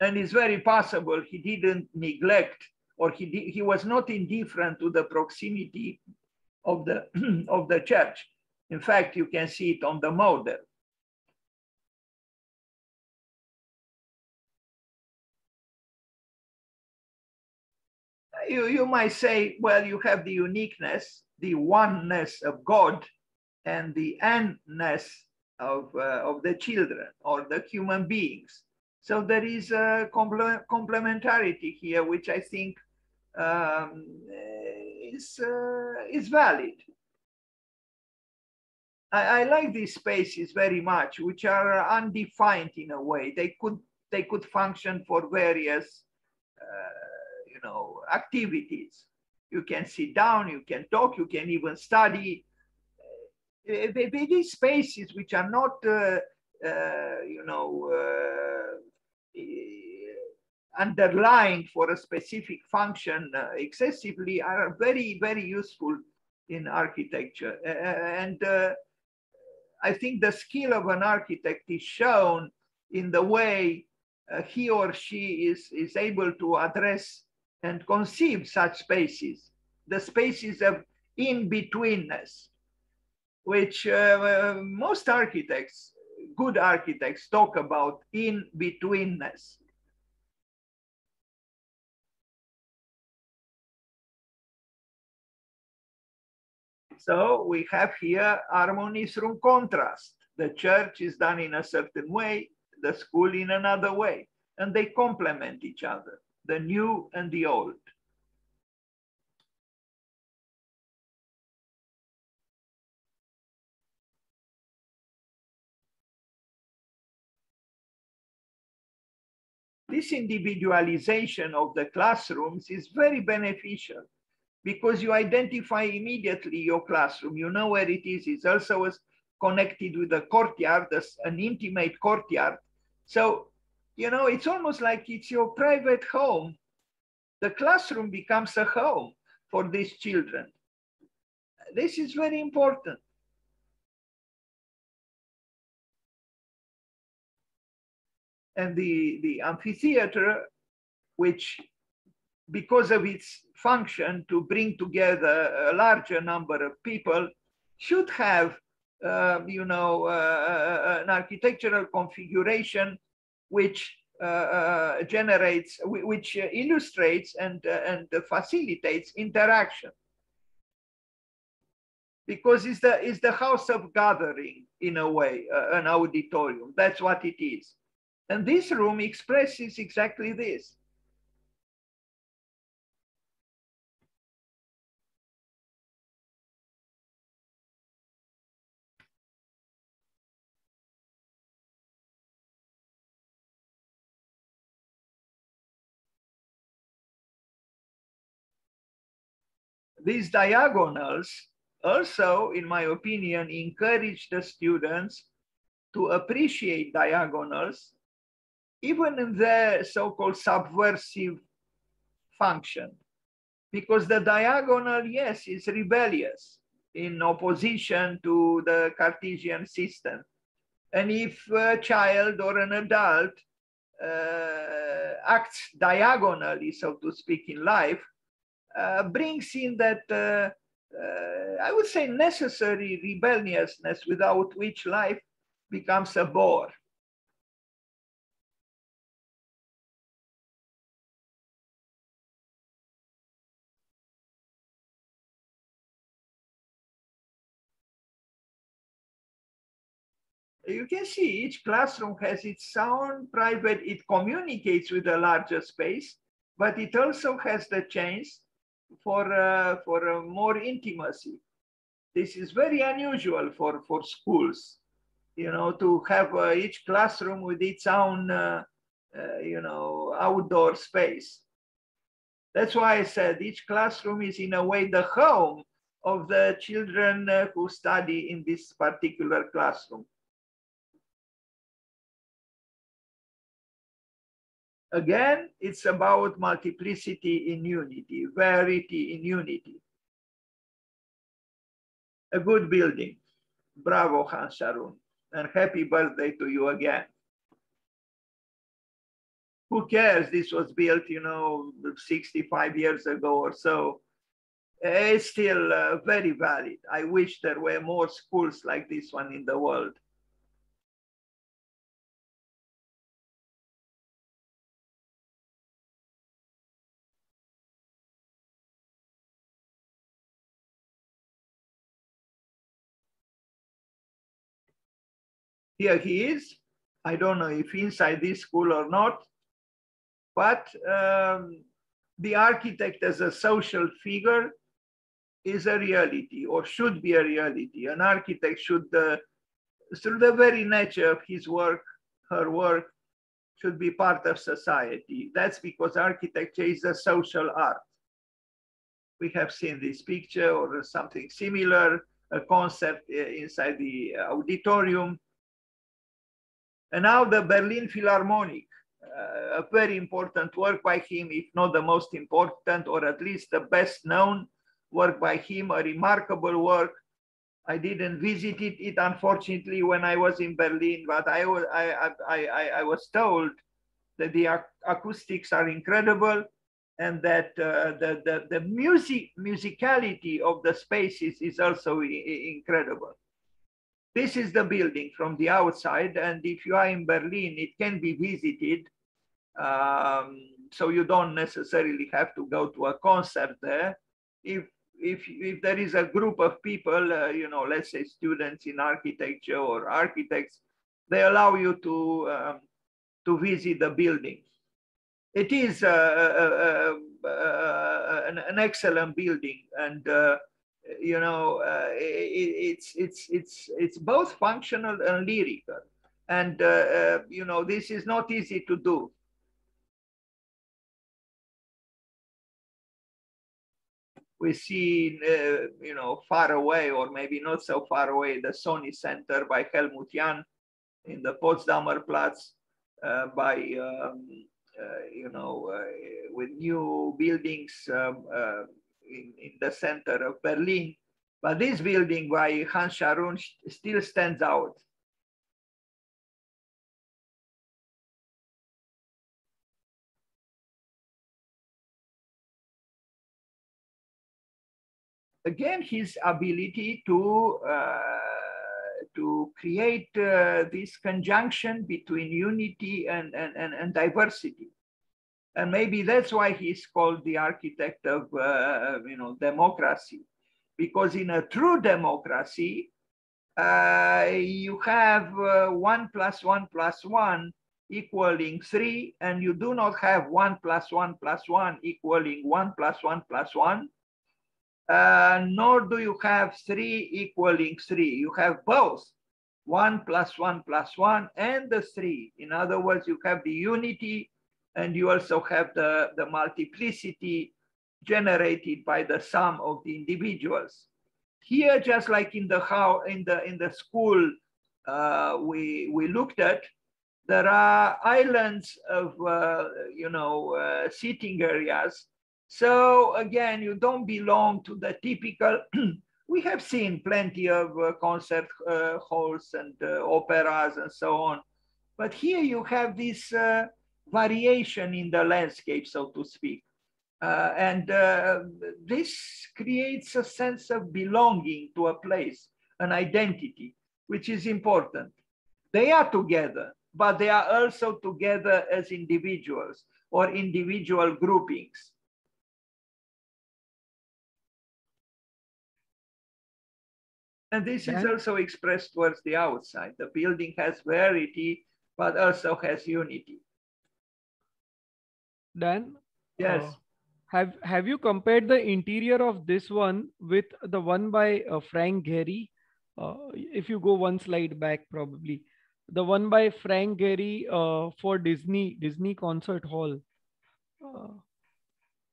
And it's very possible he didn't neglect or he, he was not indifferent to the proximity of the, [CLEARS THROAT] of the church. In fact, you can see it on the model. You, you might say, well, you have the uniqueness, the oneness of God and the n-ness of, uh, of the children or the human beings. So there is a complementarity here, which I think um, is, uh, is valid. I, I, like these spaces very much, which are undefined in a way. They could they could function for various, uh, you know, activities. You can sit down, you can talk, you can even study. Uh, these spaces which are not, uh, uh you know, uh, underlying for a specific function uh, excessively are very, very useful in architecture. And I think the skill of an architect is shown in the way uh, he or she is, is able to address and conceive such spaces, the spaces of in-betweenness, which uh, most architects, good architects talk about in-betweenness. So we have here harmony through contrast. The church is done in a certain way, the school in another way, and they complement each other, the new and the old. This individualization of the classrooms is very beneficial because you identify immediately your classroom. You know where it is. It's also connected with a courtyard, an intimate courtyard. So, you know, it's almost like it's your private home. The classroom becomes a home for these children. This is very important. And the, the amphitheater, which because of its function to bring together a larger number of people, should have, uh, you know, uh, uh, uh an architectural configuration which uh, uh generates, which illustrates and, and facilitates interaction. Because it's the, it's the house of gathering, in a way, an auditorium. That's what it is. And this room expresses exactly this. These diagonals also, in my opinion, encourage the students to appreciate diagonals, even in their so-called subversive function. Because the diagonal, yes, is rebellious in opposition to the Cartesian system. And if a child or an adult uh, acts diagonally, so to speak, in life, brings in that, uh, uh, I would say, necessary rebelliousness without which life becomes a bore. you can see each classroom has its own private, it communicates with a larger space, but it also has the chance for, uh, for uh, more intimacy. This is very unusual for, for schools, you know, to have uh, each classroom with its own, uh, uh, you know, outdoor space. That's why I said each classroom is in a way the home of the children uh, who study in this particular classroom. Again, it's about multiplicity in unity, variety in unity. A good building. Bravo, Hans Scharoun. And happy birthday to you again. Who cares? This was built, you know, 65 years ago or so. It's still uh, very valid. I wish there were more schools like this one in the world. Here he is. I don't know if inside this school or not, but um, the architect as a social figure is a reality or should be a reality. An architect should, uh, through the very nature of his work, her work, should be part of society. That's because architecture is a social art. We have seen this picture or something similar, a concept uh, inside the auditorium and now the Berlin Philharmonic, uh, a very important work by him, if not the most important, or at least the best known work by him, a remarkable work. I didn't visit it, it unfortunately when I was in Berlin, but I was, I, I, I, I was told that the ac acoustics are incredible and that uh, the, the, the music musicality of the spaces is also incredible. This is the building from the outside. And if you are in Berlin, it can be visited. Um, so you don't necessarily have to go to a concert there. If, if, if there is a group of people, uh, you know, let's say students in architecture or architects, they allow you to, um, to visit the building. It is uh, uh, uh an, an, excellent building and uh, you know, uh, it, it's it's it's it's both functional and lyrical, and uh, uh, you know this is not easy to do. We see, uh, you know, far away or maybe not so far away, the Sony Center by Helmut Jahn in the Potsdamer Platz uh, by um, you know, with new buildings um, in, in the center of Berlin. But this building by Hans Scharoun still stands out. Again, his ability to, uh, to create uh, this conjunction between unity and, and, and, and diversity. And maybe that's why he's called the architect of, uh, you know, democracy. Because in a true democracy, uh, you have uh, one plus one plus one equaling three, and you do not have one plus one plus one equaling one plus one plus one, uh, nor do you have three equaling three. You have both one plus one plus one and the three. In other words, you have the unity and you also have the, the multiplicity generated by the sum of the individuals. Here, just like in the how in the in the school uh, we we looked at, there are islands of uh, you know uh, seating areas. So again, you don't belong to the typical. [CLEARS THROAT] we have seen plenty of uh, concert uh, halls and uh, operas and so on, but here you have this variation in the landscape, so to speak. Uh, and uh, this creates a sense of belonging to a place, an identity, which is important. They are together, but they are also together as individuals or individual groupings. And this is also expressed towards the outside. The building has variety, but also has unity. Dan? Yes. Uh, have Have you compared the interior of this one with the one by uh, Frank Gehry? Uh, if you go one slide back, probably the one by Frank Gehry uh, for Disney Disney Concert Hall. Uh,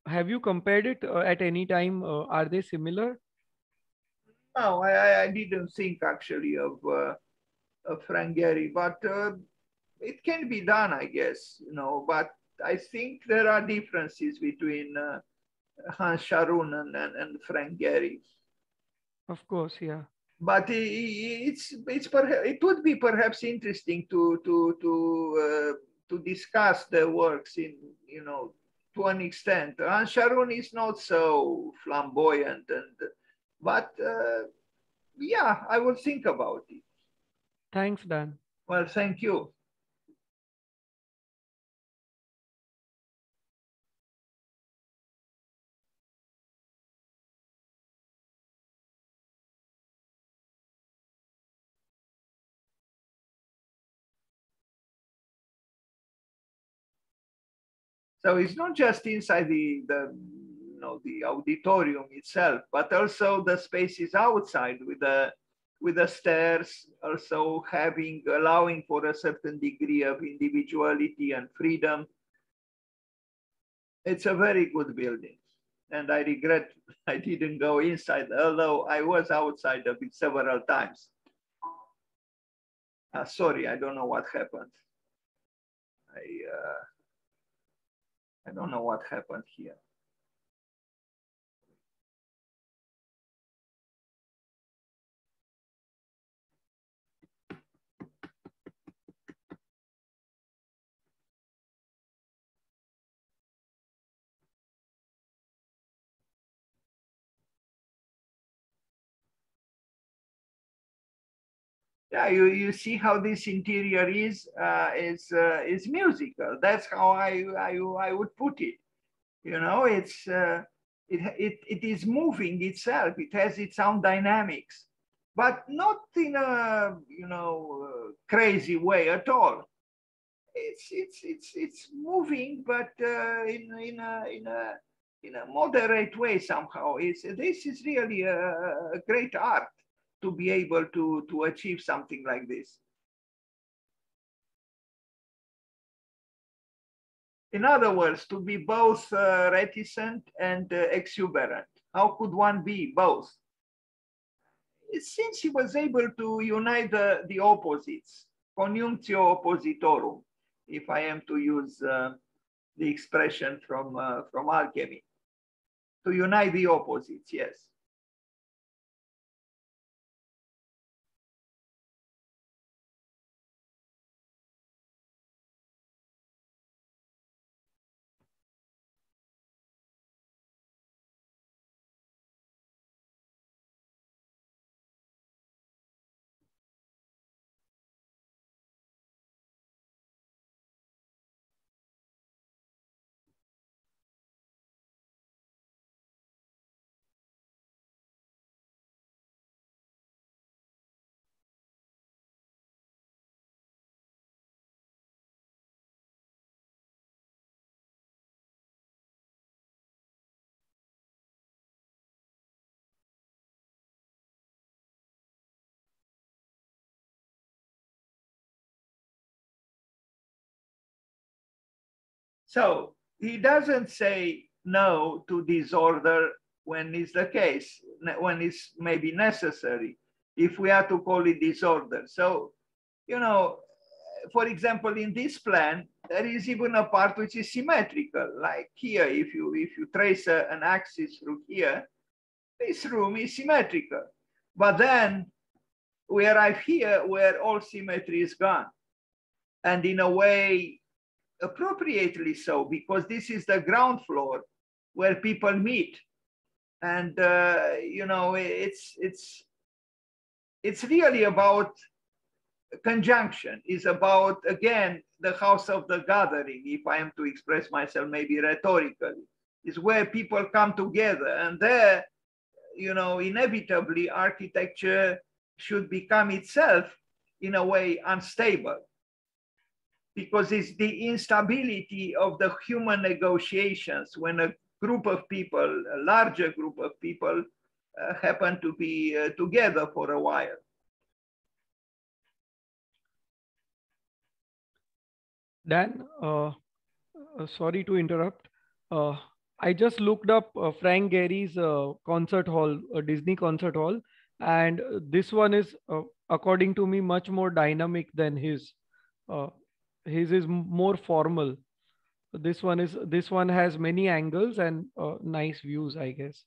have you compared it uh, at any time? are they similar? No, I, I didn't think actually of, of Frank Gehry, but it can be done, I guess, you know, but I think there are differences between uh, Hans Scharoun and, and, and, Frank Gehry. Of course, yeah. But it's it's it would be perhaps interesting to to to uh, to discuss the works in you know to an extent. Hans Scharoun is not so flamboyant, and but uh, yeah, I will think about it. Thanks, Dan. Well, thank you. So it's not just inside the, the you know the auditorium itself, but also the spaces outside with the with the stairs, also having allowing for a certain degree of individuality and freedom. It's a very good building. And I regret [LAUGHS] I didn't go inside, although I was outside of it several times. Uh, sorry, I don't know what happened. I uh, I don't know what happened here. Yeah, you, you see how this interior is uh, is uh, is musical. That's how I, I I would put it. You know, it's uh, it, it it is moving itself. It has its own dynamics, but not in a you know crazy way at all. It's it's it's it's moving, but uh, in in a in a in a moderate way somehow. It's this is really a great art to be able to, to achieve something like this. In other words, to be both uh, reticent and uh, exuberant. How could one be both? Since he was able to unite the, the opposites, conjunctio oppositorum, if I am to use uh, the expression from, uh, from alchemy, to unite the opposites, yes. So he doesn't say no to disorder when is the case, when it's maybe necessary, if we are to call it disorder. So, you know, for example, in this plan, there is even a part which is symmetrical, like here, if you, if you trace a, an axis through here, this room is symmetrical. But then we arrive here where all symmetry is gone. And in a way, appropriately so, because this is the ground floor where people meet. And, uh, you know, it's, it's, it's really about conjunction is about, again, the house of the gathering, if I am to express myself maybe rhetorically, is where people come together. And there, you know, inevitably architecture should become itself, in a way, unstable. Because it's the instability of the human negotiations when a group of people, a larger group of people, uh, happen to be uh, together for a while. Dan, uh, uh, sorry to interrupt. Uh, I just looked up uh, Frank Gehry's concert hall, a Disney concert hall, and this one is, according to me, much more dynamic than his. His is more formal. This one is this one has many angles and nice views, I guess.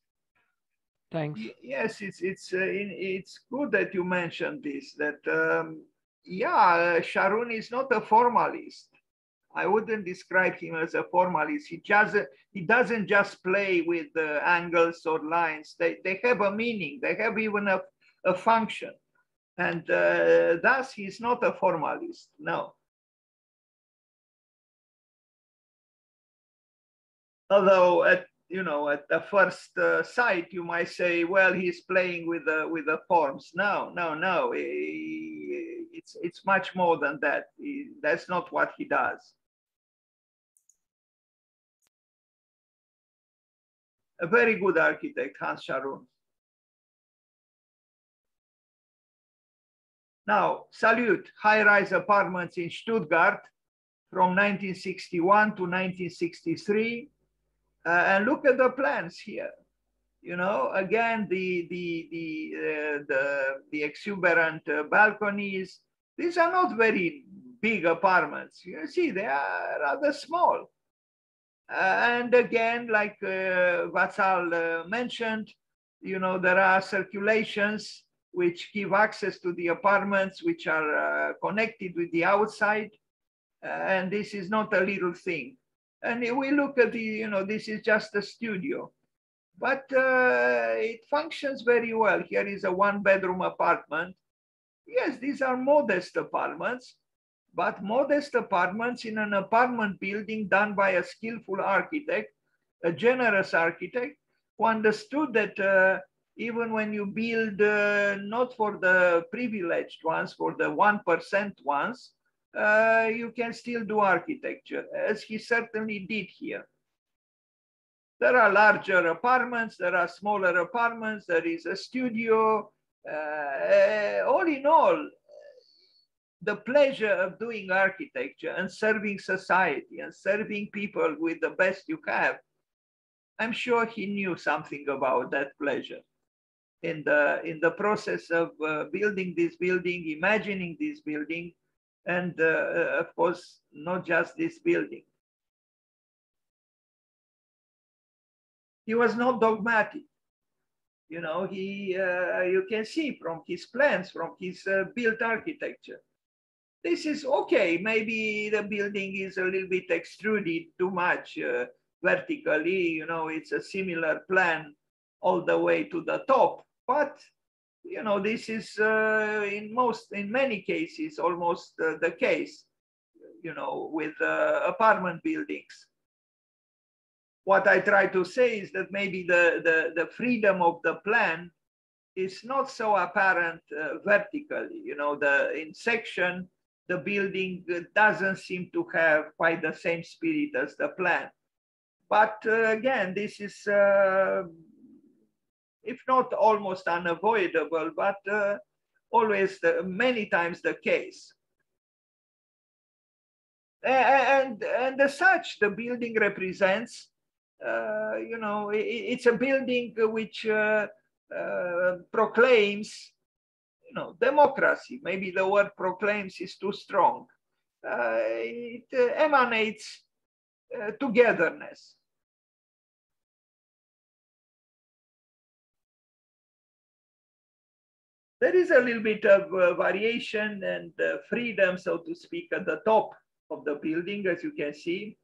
Thanks. Yes, it's it's it's good that you mentioned this. That um, yeah, Scharoun is not a formalist I wouldn't describe him as a formalist. He just he doesn't just play with the angles or lines. They they have a meaning. They have even a, a function, and uh, thus he's not a formalist. No. Although at you know at the first uh, sight you might say, well, he's playing with the with the forms. No, no, no. It's it's much more than that. That's not what he does. a very good architect, Hans Scharoun. Now, Salute, high-rise apartments in Stuttgart from 1961 to 1963. Uh, and look at the plants here. You know, again, the, the, the, uh, the, the exuberant uh, balconies. These are not very big apartments. You see, they are rather small. Uh, and again, like uh, Vatsal uh, mentioned, you know, there are circulations which give access to the apartments which are connected with the outside. and this is not a little thing. And we look at the, you know, this is just a studio, but uh, it functions very well. Here is a one bedroom apartment. Yes, these are modest apartments, but modest apartments in an apartment building done by a skillful architect, a generous architect, who understood that uh, even when you build uh, not for the privileged ones, for the 1% ones, uh, you can still do architecture, as he certainly did here. There are larger apartments, there are smaller apartments, there is a studio. Uh, all in all, the pleasure of doing architecture and serving society and serving people with the best you have, I'm sure he knew something about that pleasure. In the, in the process of uh, building this building, imagining this building, and uh, uh of course, not just this building. He was not dogmatic. You know, he, uh, you can see from his plans, from his uh, built architecture, this is okay. Maybe the building is a little bit extruded too much uh, vertically. You know, it's a similar plan all the way to the top. But you know, this is uh, in most, in many cases, almost uh, the case. You know, with uh, apartment buildings. What I try to say is that maybe the the, the freedom of the plan is not so apparent uh, vertically. You know, the in section the building doesn't seem to have quite the same spirit as the plan. But uh, again, this is, uh, if not almost unavoidable, but uh, always the, many times the case. And, and as such, the building represents uh, you know, it, it's a building which uh, uh, proclaims, you know, democracy. Maybe the word proclaims is too strong. Uh, it emanates togetherness. There is a little bit of uh, variation and uh, freedom, so to speak, at the top of the building, as you can see.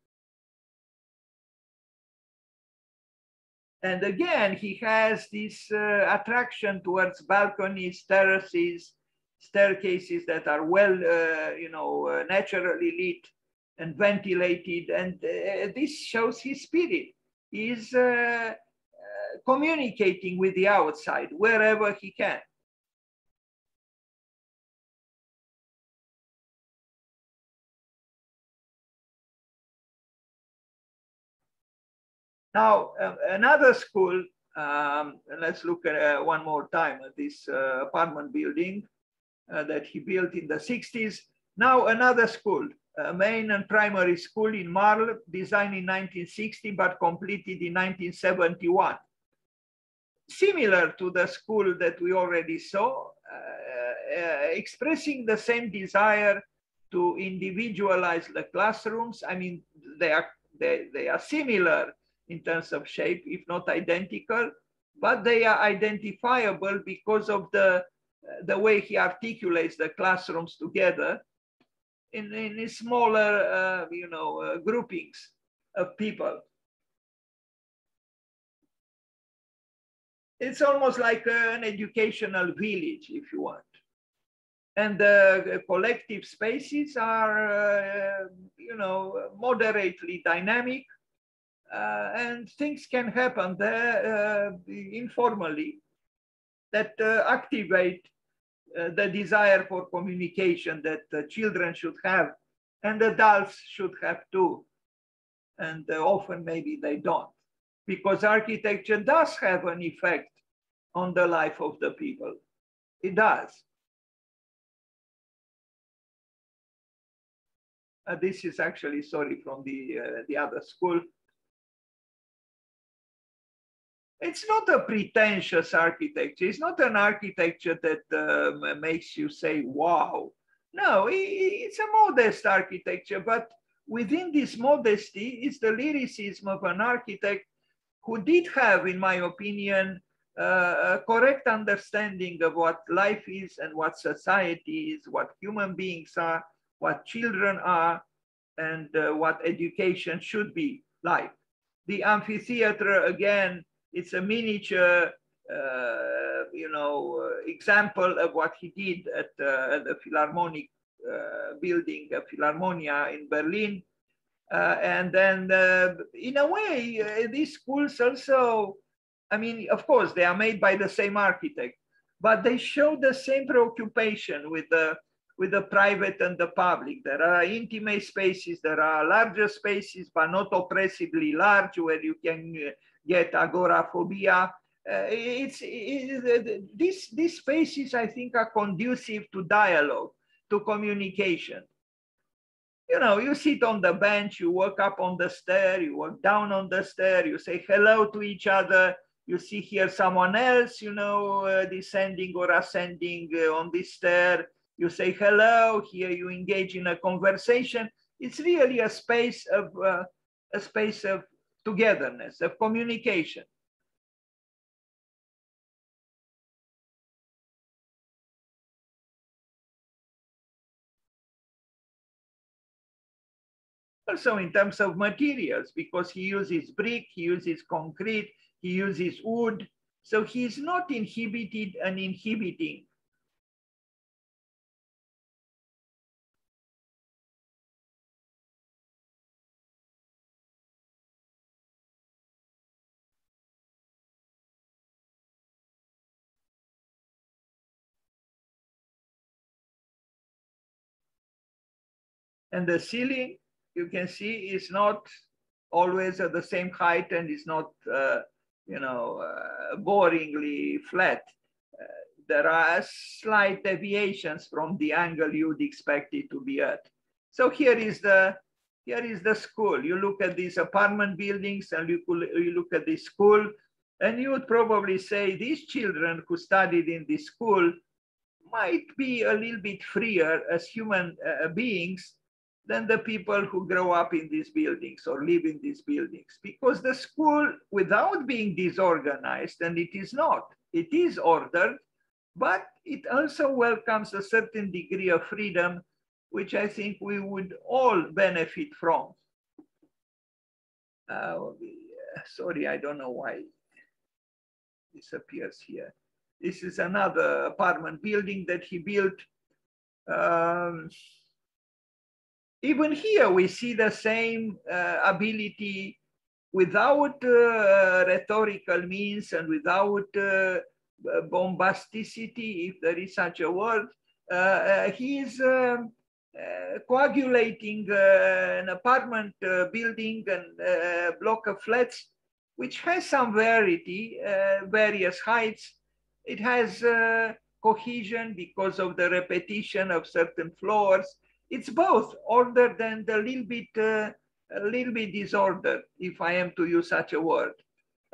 And again, he has this uh, attraction towards balconies, terraces, staircases that are well, uh, you know, uh, naturally lit and ventilated. And uh, this shows his spirit. He's communicating with the outside wherever he can. Now, uh, another school, um, let's look at uh, one more time at this uh, apartment building uh, that he built in the 60s. Now, another school, a main and primary school in Marl, designed in 1960, but completed in 1971. Similar to the school that we already saw, uh, uh, expressing the same desire to individualize the classrooms. I mean, they are, they, they are similar in terms of shape, if not identical, but they are identifiable because of the, the way he articulates the classrooms together in, in smaller, uh, you know, uh, groupings of people. It's almost like an educational village, if you want. And the collective spaces are, uh, you know, moderately dynamic uh, and things can happen there uh, informally that uh, activate the desire for communication that children should have and adults should have too. And often maybe they don't because architecture does have an effect on the life of the people. It does. Uh, this is actually, sorry, from the, uh, the other school. It's not a pretentious architecture. It's not an architecture that um, makes you say, wow. No, it's a modest architecture, but within this modesty is the lyricism of an architect who did have, in my opinion, uh, a correct understanding of what life is and what society is, what human beings are, what children are, and uh, what education should be like. The amphitheater, again, it's a miniature, uh, you know, uh, example of what he did at, uh, the Philharmonic building, uh, Philharmonia in Berlin. And then, in a way, these schools also, I mean, of course, they are made by the same architect, but they show the same preoccupation with the with the private and the public. There are intimate spaces, there are larger spaces, but not oppressively large, where you can get agoraphobia. Uh, it's, it, this, these spaces, I think, are conducive to dialogue, to communication. You know, you sit on the bench, you walk up on the stair, you walk down on the stair, you say hello to each other, you see here someone else, you know, uh, descending or ascending uh, on this stair, you say hello, here you engage in a conversation. It's really a space of, uh, a space of togetherness, of communication. Also in terms of materials, because he uses brick, he uses concrete, he uses wood. So he's not inhibited and inhibiting. And the ceiling, you can see, is not always at the same height and is not, uh, you know, uh, boringly flat. Uh, there are slight deviations from the angle you'd expect it to be at. So here is the, Here is the school. You look at these apartment buildings and you, you look at this school and you would probably say these children who studied in this school might be a little bit freer as human uh, beings than the people who grow up in these buildings or live in these buildings. Because the school, without being disorganized, and it is not, it is ordered, but it also welcomes a certain degree of freedom, which I think we would all benefit from. Uh, sorry, I don't know why this appears here. This is another apartment building that he built. Um, even here, we see the same uh, ability without uh, rhetorical means and without uh, bombasticity, if there is such a word. Uh, uh, he is um, uh, coagulating an apartment building and block of flats, which has some variety, various heights. It has cohesion because of the repetition of certain floors it's both ordered and a little bit, uh, a little bit disordered, if I am to use such a word.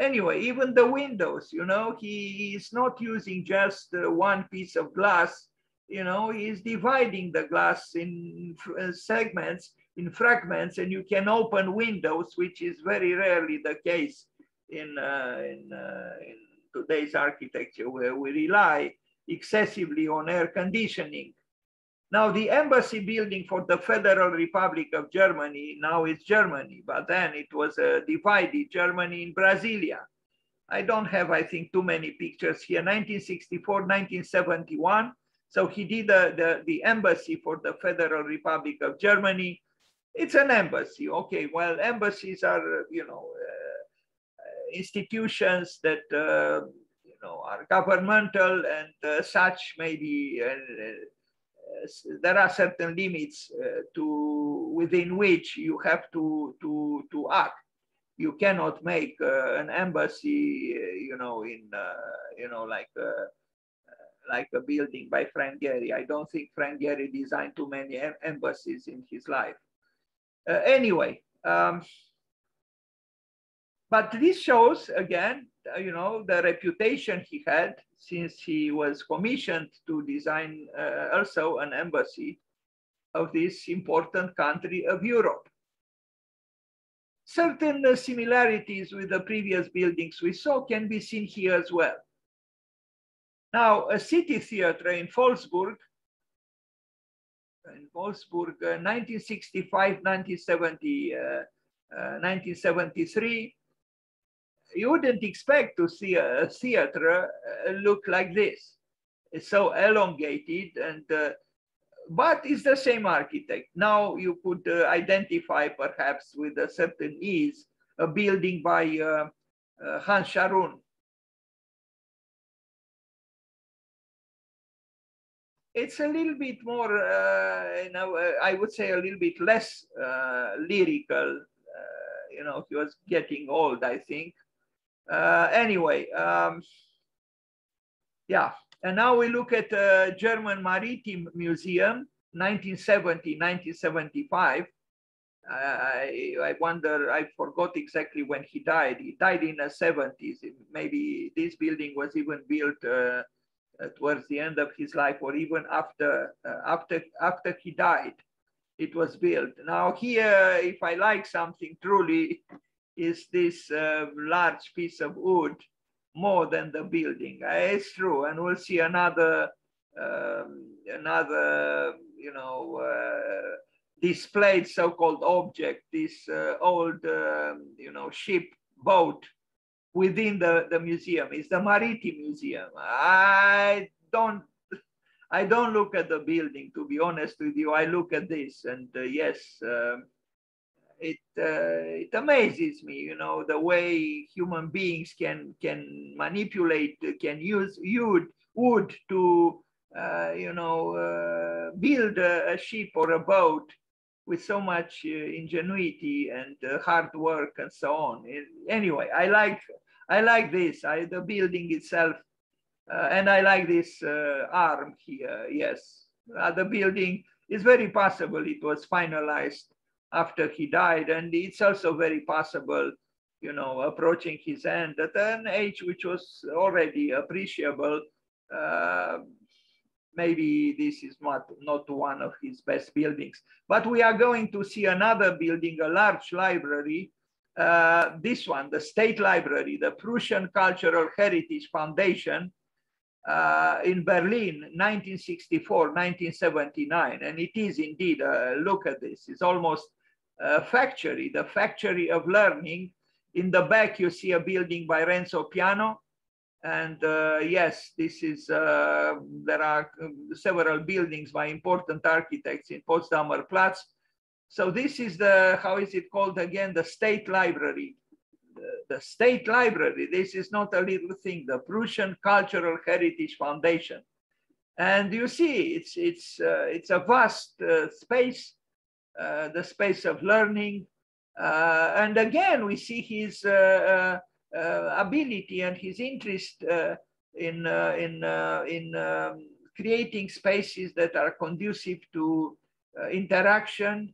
Anyway, even the windows, you know, he is not using just uh, one piece of glass, you know, he's dividing the glass in uh, segments, in fragments, and you can open windows, which is very rarely the case in, uh, in, uh, in today's architecture, where we rely excessively on air conditioning. Now, the embassy building for the Federal Republic of Germany now is Germany, but then it was a divided Germany in Brasilia. I don't have, I think, too many pictures here. 1964, 1971. So he did the, the, embassy for the Federal Republic of Germany. It's an embassy. Okay, well, embassies are, you know, uh, institutions that, uh, you know, are governmental and uh, such maybe uh, there are certain limits uh, to within which you have to to to act. You cannot make uh, an embassy, uh, you know, in you know like like a building by Frank Gehry. I don't think Frank Gehry designed too many embassies in his life. Uh, anyway, um, but this shows again, you know, the reputation he had since he was commissioned to design uh, also an embassy of this important country of Europe. Certain uh, similarities with the previous buildings we saw can be seen here as well. Now, a city theater in Wolfsburg, in Wolfsburg, uh, 1965, 1970, 1973, uh, you wouldn't expect to see a, theater uh, look like this. It's so elongated and uh, but it's the same architect. Now you could uh, identify perhaps with a certain ease a building by uh, uh, Hans Scharoun. It's a little bit more, uh, you know, I would say a little bit less lyrical. you know, he was getting old, I think. Uh, anyway, um, yeah. And now we look at uh, German Maritime Museum, 1970, 1975. I, I wonder, I forgot exactly when he died. He died in the 70s. Maybe this building was even built uh, uh, towards the end of his life or even after, uh, after, after he died, it was built. Now here, if I like something truly, is this uh, large piece of wood more than the building. Uh, it's true, and we'll see another um, another you know uh, displayed so-called object, this uh, old um, you know ship boat within the, the museum. It's the Mariti Museum. I don't I don't look at the building to be honest with you. I look at this, and uh, yes. It uh, it amazes me, you know, the way human beings can can manipulate, can use wood wood to uh, you know uh, build a, a, ship or a boat with so much uh, ingenuity and uh, hard work and so on. It, anyway, I like I like this. I, the building itself, uh, and I like this arm here. Yes, the building is very possible. It was finalized after he died. And it's also very possible, you know, approaching his end at an age which was already appreciable. Uh, maybe this is not, not one of his best buildings. But we are going to see another building, a large library, uh, this one, the State Library, the Prussian Cultural Heritage Foundation uh, in Berlin, 1964, 1979. And it is indeed, uh, look at this, it's almost a factory, the factory of learning. In the back, you see a building by Renzo Piano. And uh, yes, this is, uh, there are several buildings by important architects in Potsdamer Platz. So this is the, how is it called again? The state library. The, the state library, this is not a little thing, the Prussian Cultural Heritage Foundation. And you see, it's, it's, uh, it's a vast uh, space, uh, the space of learning. Uh, and again, we see his uh, uh, ability and his interest in, in, in um, creating spaces that are conducive to interaction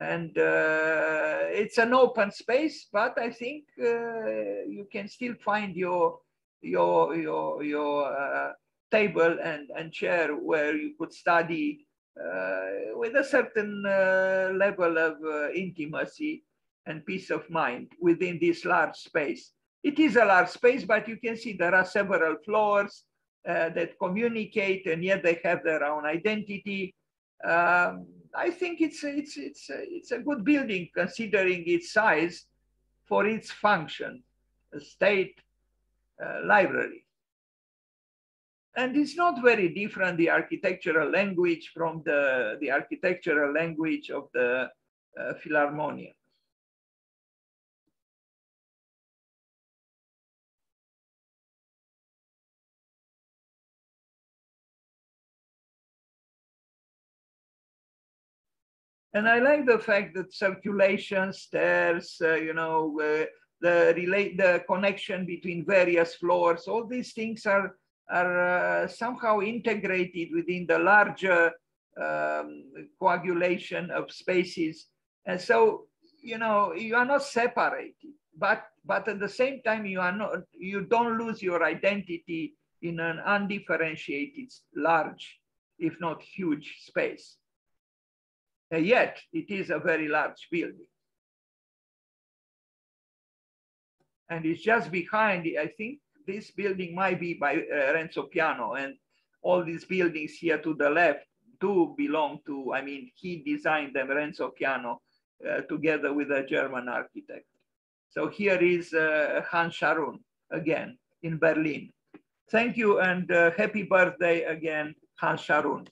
and uh, it's an open space but i think uh, you can still find your your your your uh, table and and chair where you could study uh, with a certain uh, level of uh, intimacy and peace of mind within this large space it is a large space but you can see there are several floors that communicate and yet they have their own identity um, I think it's it's it's it's a good building considering its size for its function, a state uh, library. And it's not very different, the architectural language from the, the architectural language of the uh, Philharmonia. And I like the fact that circulation, stairs, uh, you know, uh, the relate the connection between various floors, all these things are are uh, somehow integrated within the larger um, coagulation of spaces. And so, you know, you are not separated, but but at the same time, you are not you don't lose your identity in an undifferentiated, large, if not huge space. And yet it is a very large building. And it's just behind, I think this building might be by uh, Renzo Piano and all these buildings here to the left do belong to, I mean, he designed them, Renzo Piano, uh, together with a German architect. So here is uh, Hans Scharoun again in Berlin. Thank you and uh, happy birthday again, Hans Scharoun.